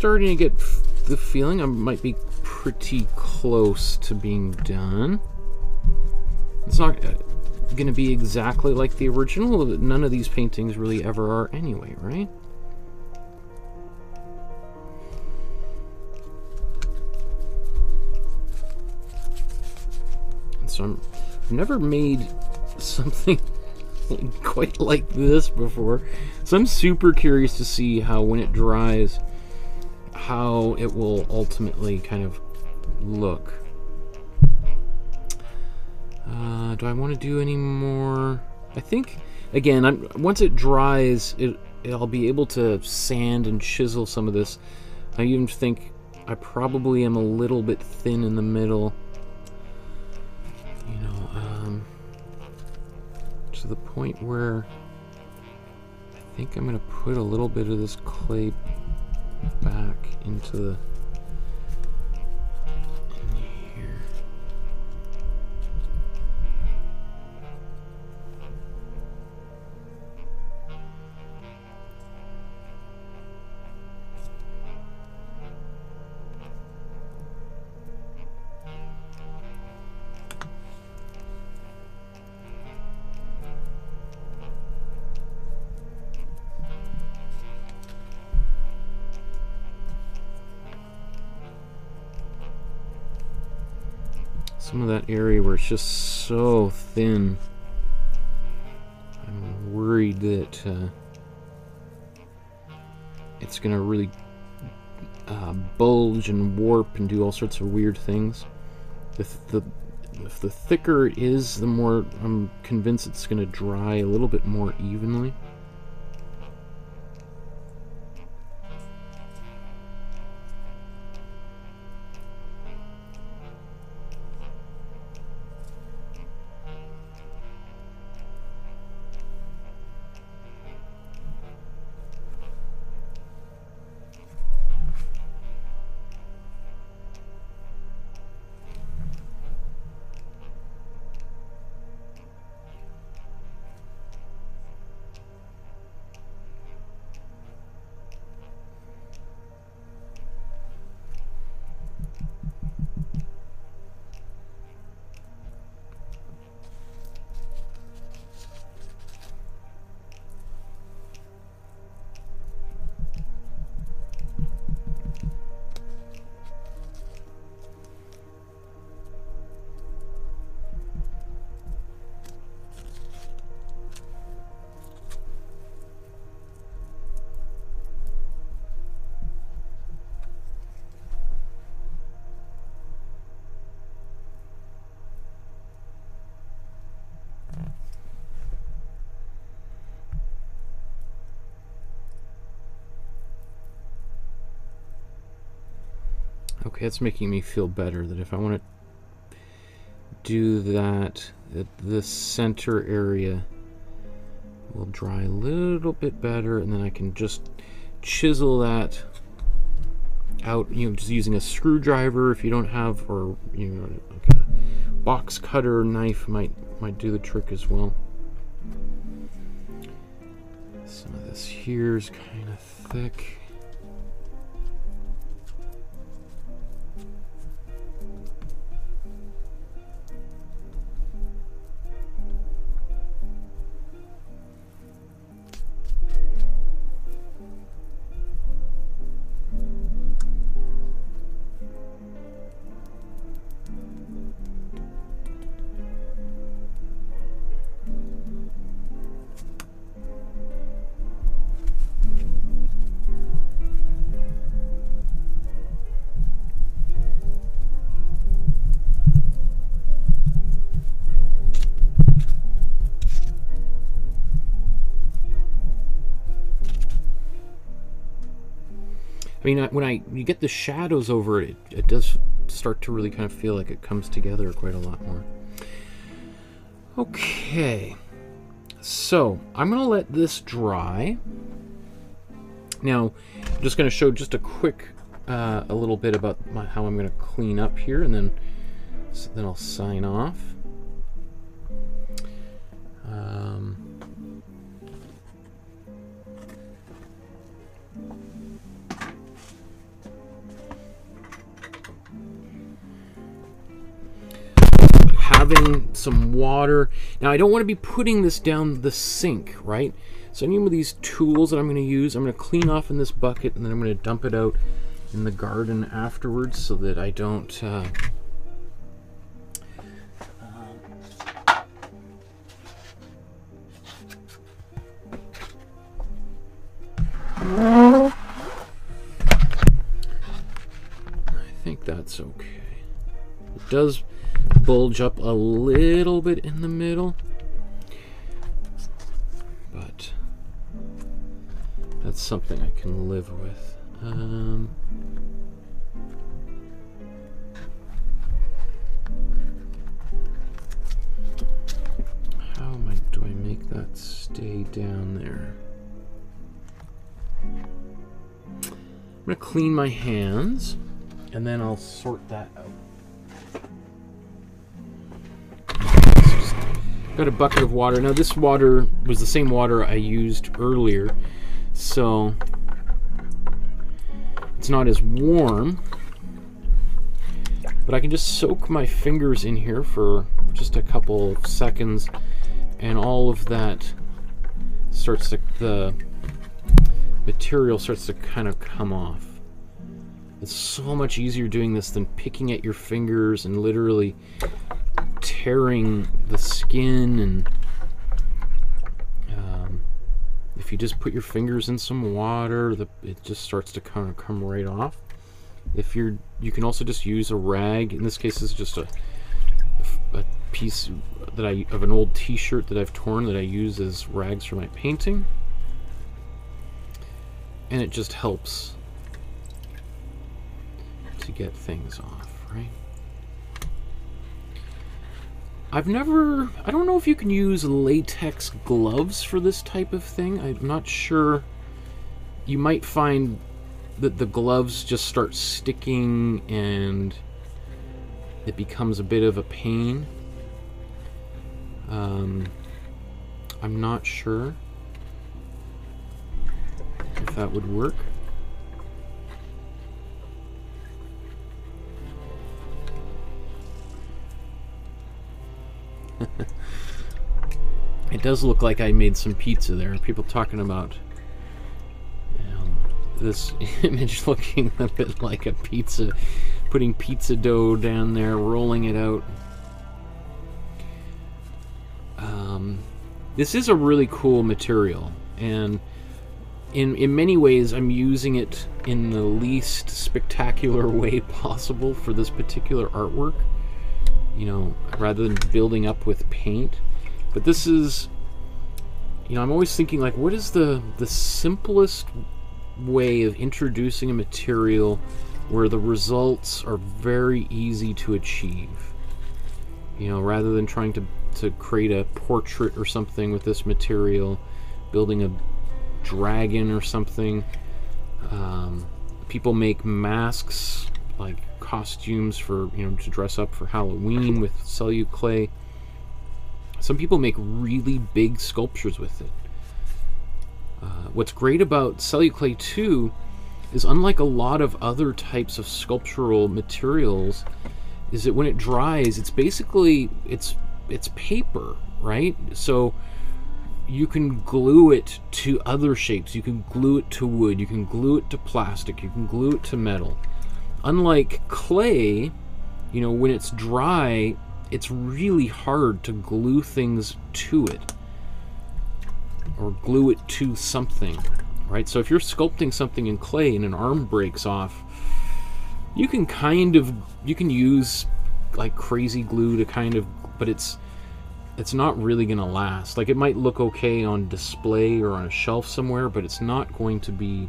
[SPEAKER 1] Starting to get the feeling I might be pretty close to being done. It's not uh, going to be exactly like the original. None of these paintings really ever are anyway, right? So I'm, I've never made something <laughs> quite like this before. So I'm super curious to see how when it dries how it will ultimately kind of look. Uh, do I want to do any more? I think, again, I'm, once it dries, it, I'll be able to sand and chisel some of this. I even think I probably am a little bit thin in the middle. You know, um, to the point where I think I'm going to put a little bit of this clay back into the area where it's just so thin. I'm worried that uh, it's going to really uh, bulge and warp and do all sorts of weird things. If the if the thicker it is, the more I'm convinced it's going to dry a little bit more evenly. Okay, that's making me feel better that if I want to do that, that this center area will dry a little bit better and then I can just chisel that out, you know, just using a screwdriver if you don't have, or, you know, like a box cutter knife might, might do the trick as well. Some of this here is kind of thick. Mean, when I you get the shadows over it, it, does start to really kind of feel like it comes together quite a lot more. Okay, so I'm gonna let this dry. Now, I'm just gonna show just a quick, uh, a little bit about my, how I'm gonna clean up here, and then so then I'll sign off. Um, having some water. Now I don't want to be putting this down the sink, right? So any of these tools that I'm going to use, I'm going to clean off in this bucket and then I'm going to dump it out in the garden afterwards so that I don't... Uh, I think that's okay. It does bulge up a little bit in the middle. But that's something I can live with. Um, how am I, do I make that stay down there? I'm going to clean my hands and then I'll sort that out. Got a bucket of water. Now this water was the same water I used earlier, so it's not as warm. But I can just soak my fingers in here for just a couple of seconds and all of that starts to, the material starts to kind of come off. It's so much easier doing this than picking at your fingers and literally tearing the skin and um, if you just put your fingers in some water the, it just starts to kind of come right off. If you're you can also just use a rag. In this case it's just a, a piece that I of an old t-shirt that I've torn that I use as rags for my painting. And it just helps to get things off, right? I've never, I don't know if you can use latex gloves for this type of thing. I'm not sure. You might find that the gloves just start sticking and it becomes a bit of a pain. Um, I'm not sure if that would work. <laughs> it does look like I made some pizza there. People talking about know, this <laughs> image looking a bit like a pizza, putting pizza dough down there, rolling it out. Um, this is a really cool material, and in in many ways, I'm using it in the least spectacular <laughs> way possible for this particular artwork you know, rather than building up with paint. But this is, you know, I'm always thinking like, what is the the simplest way of introducing a material where the results are very easy to achieve? You know, rather than trying to to create a portrait or something with this material, building a dragon or something. Um, people make masks like costumes for you know to dress up for Halloween with celluclay. Some people make really big sculptures with it. Uh, what's great about celluclay too is unlike a lot of other types of sculptural materials, is that when it dries, it's basically it's it's paper, right? So you can glue it to other shapes. You can glue it to wood. You can glue it to plastic. You can glue it to metal unlike clay, you know, when it's dry, it's really hard to glue things to it or glue it to something, right? So if you're sculpting something in clay and an arm breaks off, you can kind of you can use like crazy glue to kind of but it's it's not really going to last. Like it might look okay on display or on a shelf somewhere, but it's not going to be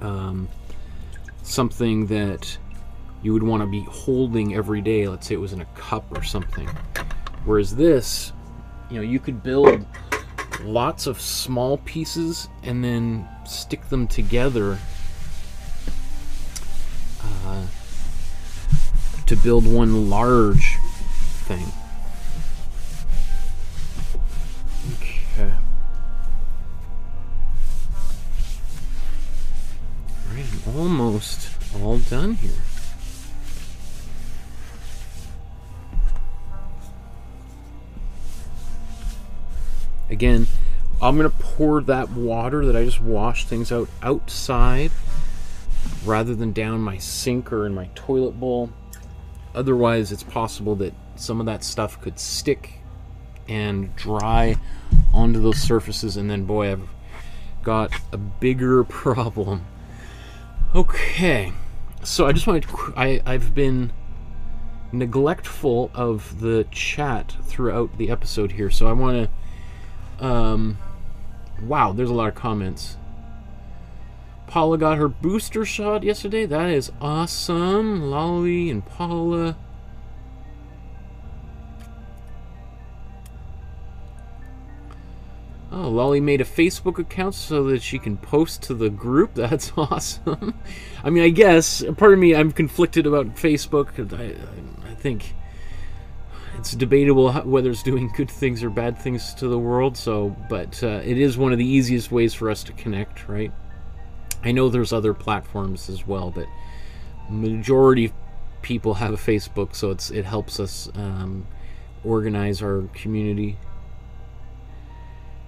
[SPEAKER 1] um, something that you would want to be holding every day. Let's say it was in a cup or something. Whereas this, you know, you could build lots of small pieces and then stick them together uh, to build one large thing. Done here. Again, I'm going to pour that water that I just washed things out outside rather than down my sink or in my toilet bowl. Otherwise, it's possible that some of that stuff could stick and dry onto those surfaces, and then, boy, I've got a bigger <laughs> problem Okay, so I just wanted to, I, I've been neglectful of the chat throughout the episode here, so I want to, um, wow, there's a lot of comments. Paula got her booster shot yesterday. That is awesome. Lolly and Paula. Oh, Lolly made a Facebook account so that she can post to the group. <laughs> That's awesome. I mean, I guess, part of me, I'm conflicted about Facebook. I, I think it's debatable whether it's doing good things or bad things to the world, so, but uh, it is one of the easiest ways for us to connect, right? I know there's other platforms as well, but majority of people have a Facebook, so it's it helps us um, organize our community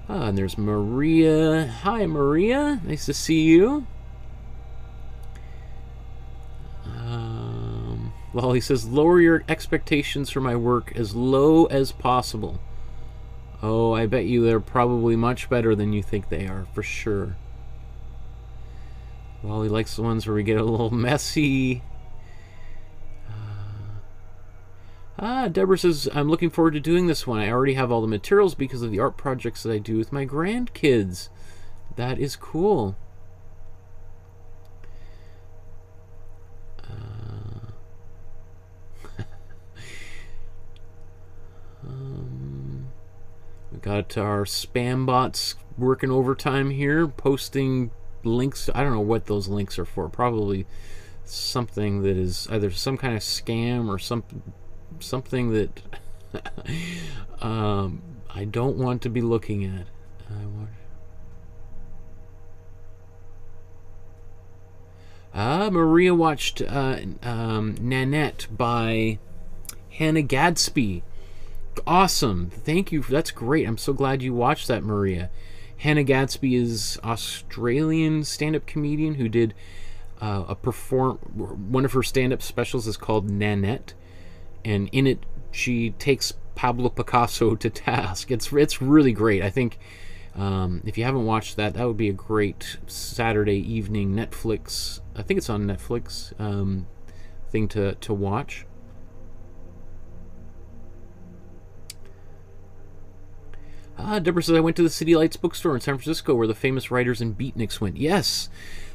[SPEAKER 1] Ah, and there's Maria. Hi, Maria. Nice to see you. Um, Lolly says, lower your expectations for my work as low as possible. Oh, I bet you they're probably much better than you think they are, for sure. Lolly likes the ones where we get a little <laughs> messy. Ah, Deborah says, I'm looking forward to doing this one. I already have all the materials because of the art projects that I do with my grandkids. That is cool. <laughs> We got our spam bots working overtime here, posting links. I don't know what those links are for. Probably something that is either some kind of scam or some something that <laughs> um, I don't want to be looking at. Ah, Maria watched uh, um, Nanette by Hannah Gadsby awesome. Thank you. That's great. I'm so glad you watched that, Maria. Hannah Gadsby is Australian stand-up comedian who did uh, a perform. One of her stand-up specials is called Nanette, and in it she takes Pablo Picasso to task. It's it's really great. I think um, if you haven't watched that, that would be a great Saturday evening Netflix. I think it's on Netflix um, thing to to watch. Ah, Deborah says I went to the City Lights bookstore in San Francisco where the famous writers and beatniks went. Yes.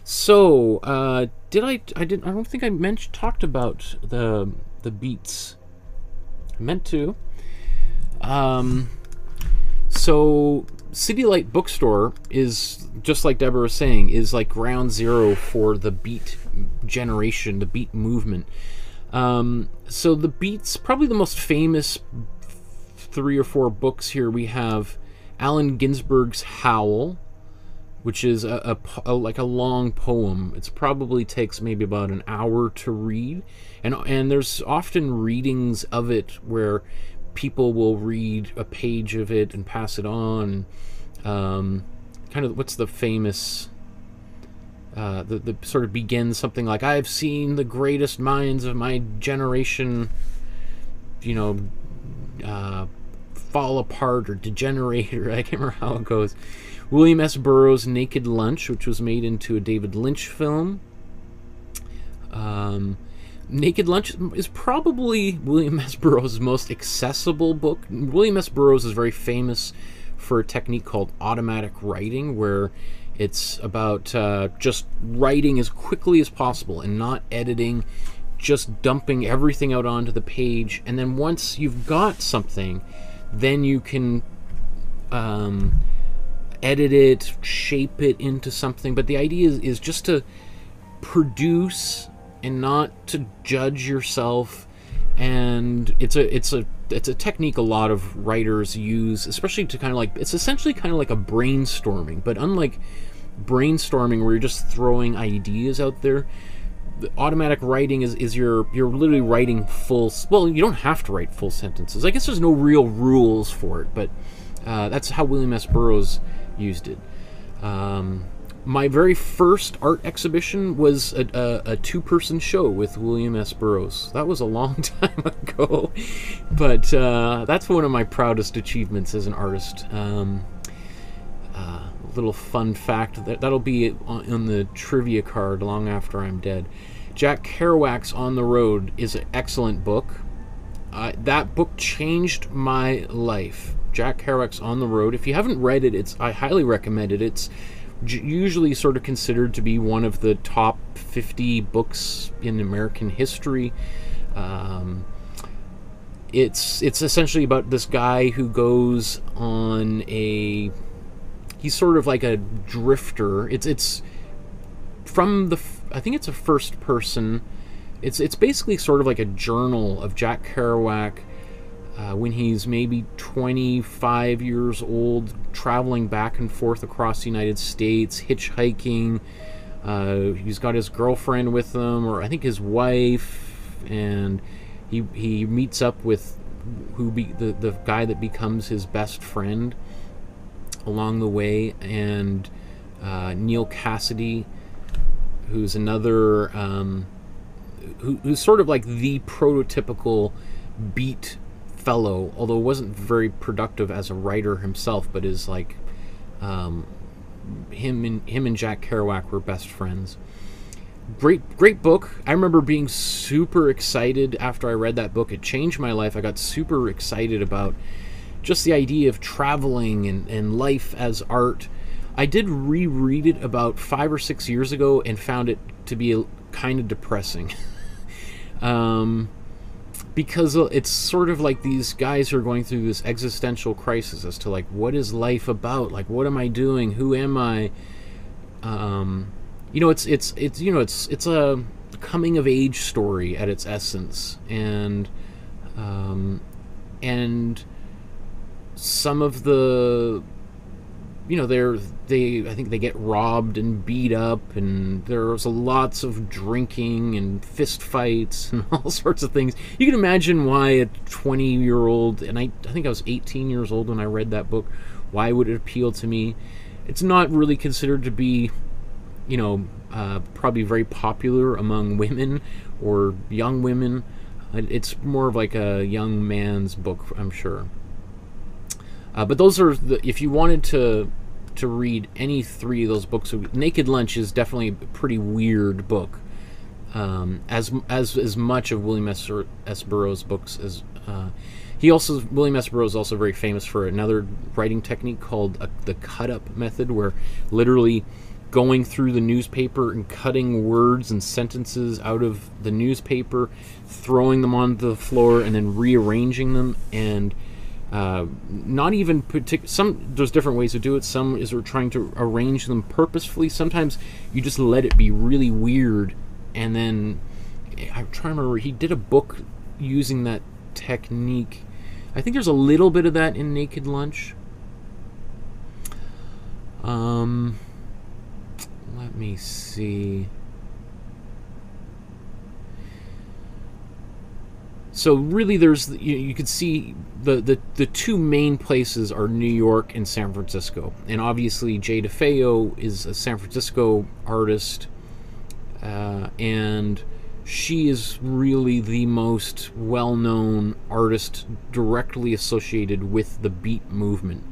[SPEAKER 1] So, uh, did I? I didn't. I don't think I mentioned talked about the the beats. Meant to. Um. So, City Light Bookstore is just like Deborah was saying, is like ground zero for the beat generation, the beat movement. Um, so the beats, probably the most famous three or four books here, we have Allen Ginsberg's Howl, which is a, a, a, like a long poem. It probably takes maybe about an hour to read, and and there's often readings of it where people will read a page of it and pass it on. Um, kind of what's the famous uh, the, the sort of begins something like I've seen the greatest minds of my generation, you know, uh, fall apart or degenerate, <laughs> or I can't remember how it goes. William S. Burroughs' Naked Lunch, which was made into a David Lynch film. Um, Naked Lunch is probably William S. Burroughs' most accessible book. William S. Burroughs is very famous for a technique called automatic writing, where it's about uh, just writing as quickly as possible and not editing, just dumping everything out onto the page. And then once you've got something, then you can um, edit it, shape it into something. But the idea is, is just to produce and not to judge yourself. And it's a it's a it's a technique a lot of writers use, especially to kind of like it's essentially kind of like a brainstorming, but unlike brainstorming where you're just throwing ideas out there The automatic writing is, is you're you're literally writing full well you don't have to write full sentences i guess there's no real rules for it but uh, that's how william s burroughs used it um, my very first art exhibition was a, a, a two-person show with william s burroughs that was a long <laughs> time ago but uh, that's one of my proudest achievements as an artist um, uh, little fun fact that that'll be on the trivia card long after I'm dead. Jack Kerouac's On the Road is an excellent book. Uh, that book changed my life. Jack Kerouac's On the Road. If you haven't read it, it's I highly recommend it. It's usually sort of considered to be one of the top 50 books in American history. Um, it's it's essentially about this guy who goes on a he's sort of like a drifter. It's it's from the I think it's a first person. It's it's basically sort of like a journal of Jack Kerouac uh, when he's maybe 25 years old, traveling back and forth across the United States, hitchhiking. Uh, he's got his girlfriend with him, or I think his wife, and he he meets up with who be the the guy that becomes his best friend along the way, and uh, Neal Cassady, who's another um, who, who's sort of like the prototypical beat fellow, although wasn't very productive as a writer himself, but is like um, him and him and Jack Kerouac were best friends. Great, great book. I remember being super excited after I read that book. It changed my life. I got super excited about just the idea of traveling and, and life as art. I did reread it about five or six years ago and found it to be kind of depressing. <laughs> um, because it's sort of like these guys who are going through this existential crisis as to like what is life about? Like what am i doing? Who am i? Um, you know it's it's it's you know it's it's a coming of age story at its essence. And um, and some of the you know they're they I think they get robbed and beat up and there's lots of drinking and fist fights <laughs> and all sorts of things. You can imagine why a 20 year old and I I think I was 18 years old when I read that book. Why would it appeal to me? It's not really considered to be, you know, uh, probably very popular among <laughs> women or young women. It's more of like a young man's book, I'm sure. Uh, but those are the, if you wanted to to read any three of those books. Naked Lunch is definitely a pretty weird book. Um, as as as much of William S. S. Burroughs' books as uh, he also William S. Burroughs is also very famous for another writing technique called uh, the cut up method, where literally going through the newspaper and cutting words and sentences out of the newspaper, throwing them onto the floor, and then rearranging them and uh, not even particular. Some there's different ways to do it. Some is we're trying to arrange them purposefully. Sometimes you just let it be really weird, and then I'm trying to remember. He did a book using that technique. I think there's a little bit of that in Naked Lunch. Um, let me see. So really, there's you, you could see the, the the two main places are New York and San Francisco, and obviously Jay DeFeo is a San Francisco artist, uh, and she is really the most well-known artist directly associated with the beat movement.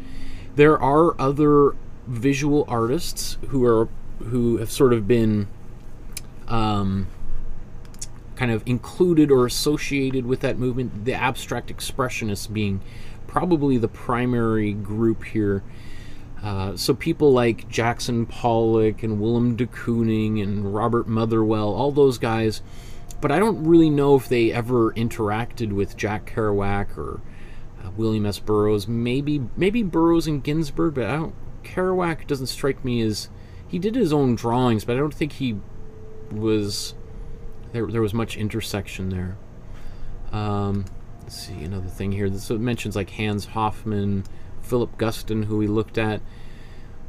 [SPEAKER 1] There are other visual artists who are who have sort of been um, kind of included or associated with that movement, the abstract expressionists being probably the primary group here. Uh, so people like Jackson Pollock and Willem de Kooning and Robert Motherwell, all those guys, but I don't really know if they ever interacted with Jack Kerouac or uh, William S. Burroughs. Maybe maybe Burroughs and Ginsberg, but I don't. Kerouac doesn't strike me as he did his own drawings, but I don't think he was there, there was much intersection there. Um, let's see another thing here. So it mentions like Hans Hofmann, Philip Guston, who we looked at.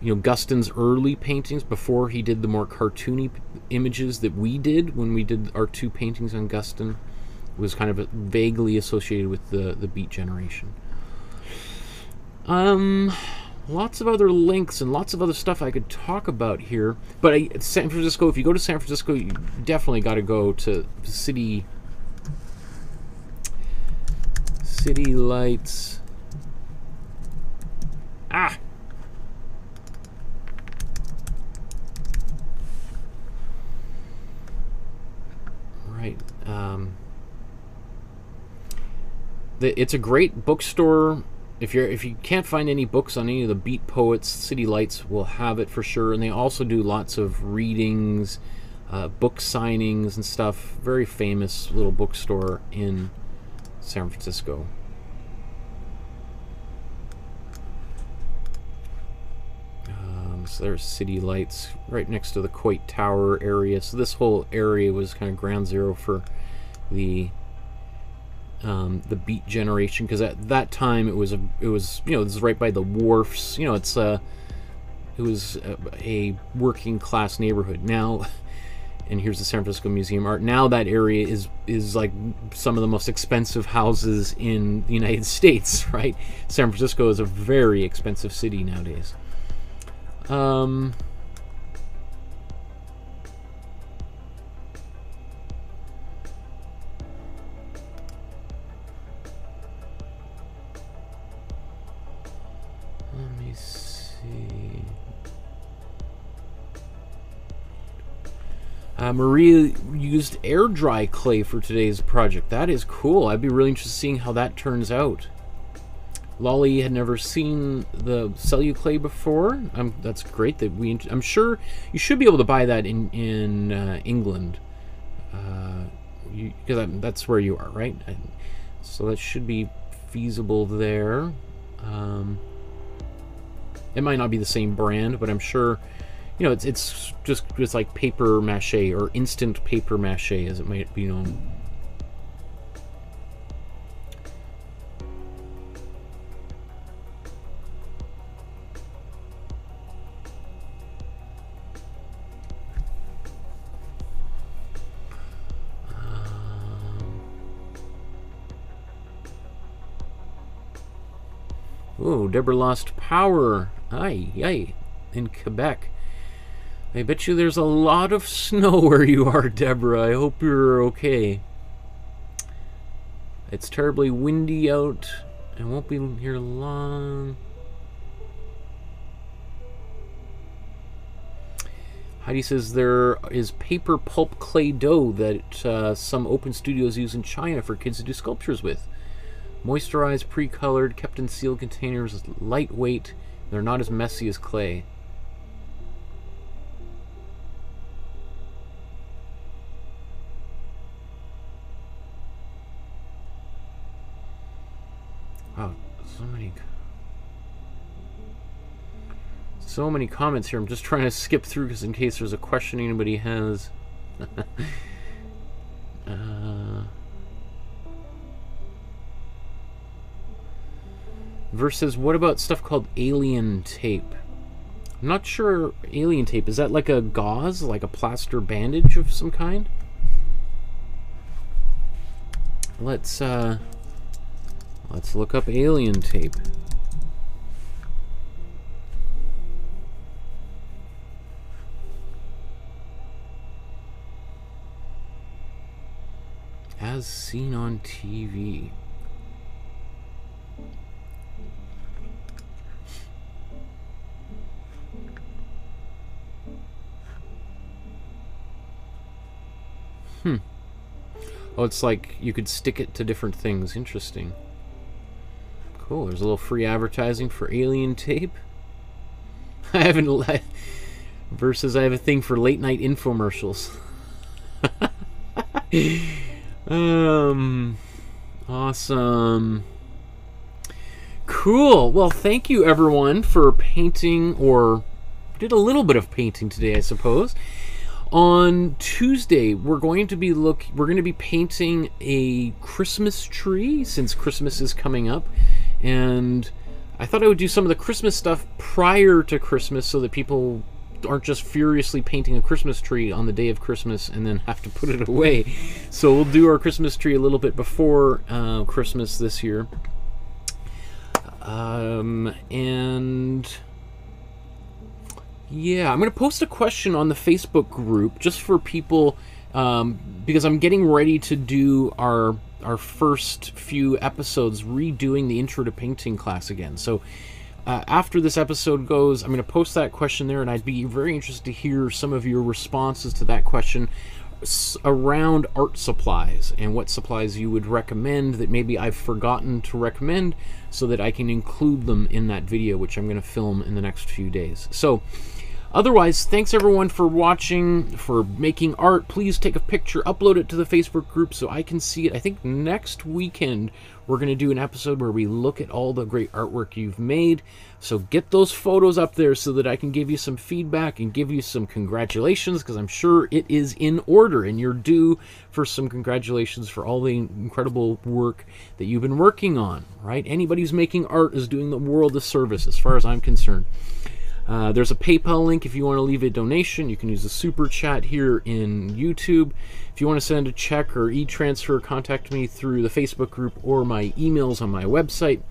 [SPEAKER 1] You know, Guston's early paintings before he did the more cartoony images that we did when we did our two paintings on Guston was kind of vaguely associated with the the Beat generation. Um, lots of other links and lots of other stuff I could talk about here. But I, San Francisco, if you go to San Francisco, you definitely got to go to City City Lights. Ah. Right. Um, the, it's a great bookstore if you're if you can't find any books on any of the beat poets, City Lights will have it for sure, and they also do lots of readings, uh, book signings and stuff. Very famous little bookstore in San Francisco. Um, so there's City Lights right next to the Coit Tower area. So this whole area was kind of ground zero for the um, the Beat generation because at that time it was a it was you know this is right by the wharfs. You know it's a it was a, a working class neighborhood. Now, <laughs> and here's the San Francisco Museum Art. Now that area is is like some of the most expensive houses in the United <laughs> States. Right, San Francisco is a very expensive city nowadays. Um, Uh, Maria used air dry clay for today's project. That is cool. I'd be really interested in seeing how that turns out. Lolly had never seen the Celluclay before. Um, that's great that we. I'm sure you should be able to buy that in in uh, England, because uh, that's where you are, right? So that should be feasible there. Um, it might not be the same brand, but I'm sure. You know, it's it's just it's like paper mache or instant paper mache, as it might be known. Oh, Deborah lost power. Aye, aye. In Quebec. I bet you there's a lot of snow <laughs> where you are, Deborah. I hope you're okay. It's terribly windy out. I won't be here long. Heidi says there is paper pulp clay dough that uh, some open studios use in China for kids to do sculptures with. Moisturized, pre-colored, kept in sealed containers, lightweight. They're not as messy as clay. Wow, so many so many comments here. I'm just trying to skip through because in case there's a question anybody has. <laughs> uh, versus what about stuff called alien tape? I'm not sure alien tape. Is that like a gauze, like a plaster bandage of some kind? Let's uh let's look up alien tape. As seen on TV. Hmm. Oh, it's like you could stick it to different things. Interesting. Cool. There's a little free advertising for alien tape. <laughs> I haven't. Versus, I have a thing for late night infomercials. <laughs> um, awesome. Cool. Well, thank you everyone for painting, or did a little bit of painting today, I suppose. On Tuesday, we're going to be look. We're going to be painting a Christmas tree since Christmas is coming up, and I thought I would do some of the Christmas stuff prior to Christmas so that people aren't just furiously painting a Christmas tree on the day of Christmas and then have to put it away. So we'll do our Christmas tree a little bit before uh, Christmas this year. Um, and yeah, I'm going to post a question on the Facebook group just for people um, because I'm getting ready to do our our first few episodes redoing the intro to painting class again. So uh, after this episode goes, I'm going to post that question there, and I'd be very interested to hear some of your responses to that question around art supplies and what supplies you would recommend that maybe I've forgotten to recommend so that I can include them in that video, which I'm going to film in the next few days. So, Otherwise, thanks everyone for watching, for making art. Please take a picture, upload it to the Facebook group so I can see it. I think next weekend we're going to do an episode where we look at all the great artwork you've made. So get those photos up there so that I can give you some feedback and give you some congratulations because I'm sure it is in order and you're due for some congratulations for all the incredible work that you've been working on, right? Anybody who's making art is doing the world a service as far as I'm concerned. Uh, there's a PayPal link if you want to leave a donation. You can use the super chat here in YouTube. If you want to send a check or e transfer, contact me through the Facebook group or my emails on my website.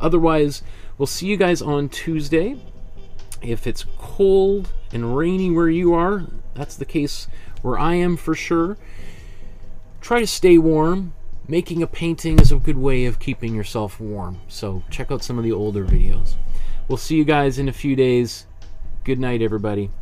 [SPEAKER 1] Otherwise, we'll see you guys on Tuesday. If it's cold and rainy where you are, that's the case where I am for sure. Try to stay warm. Making a painting is a good way of keeping yourself warm. So check out some of the older videos. We'll see you guys in a few days. Good night, everybody.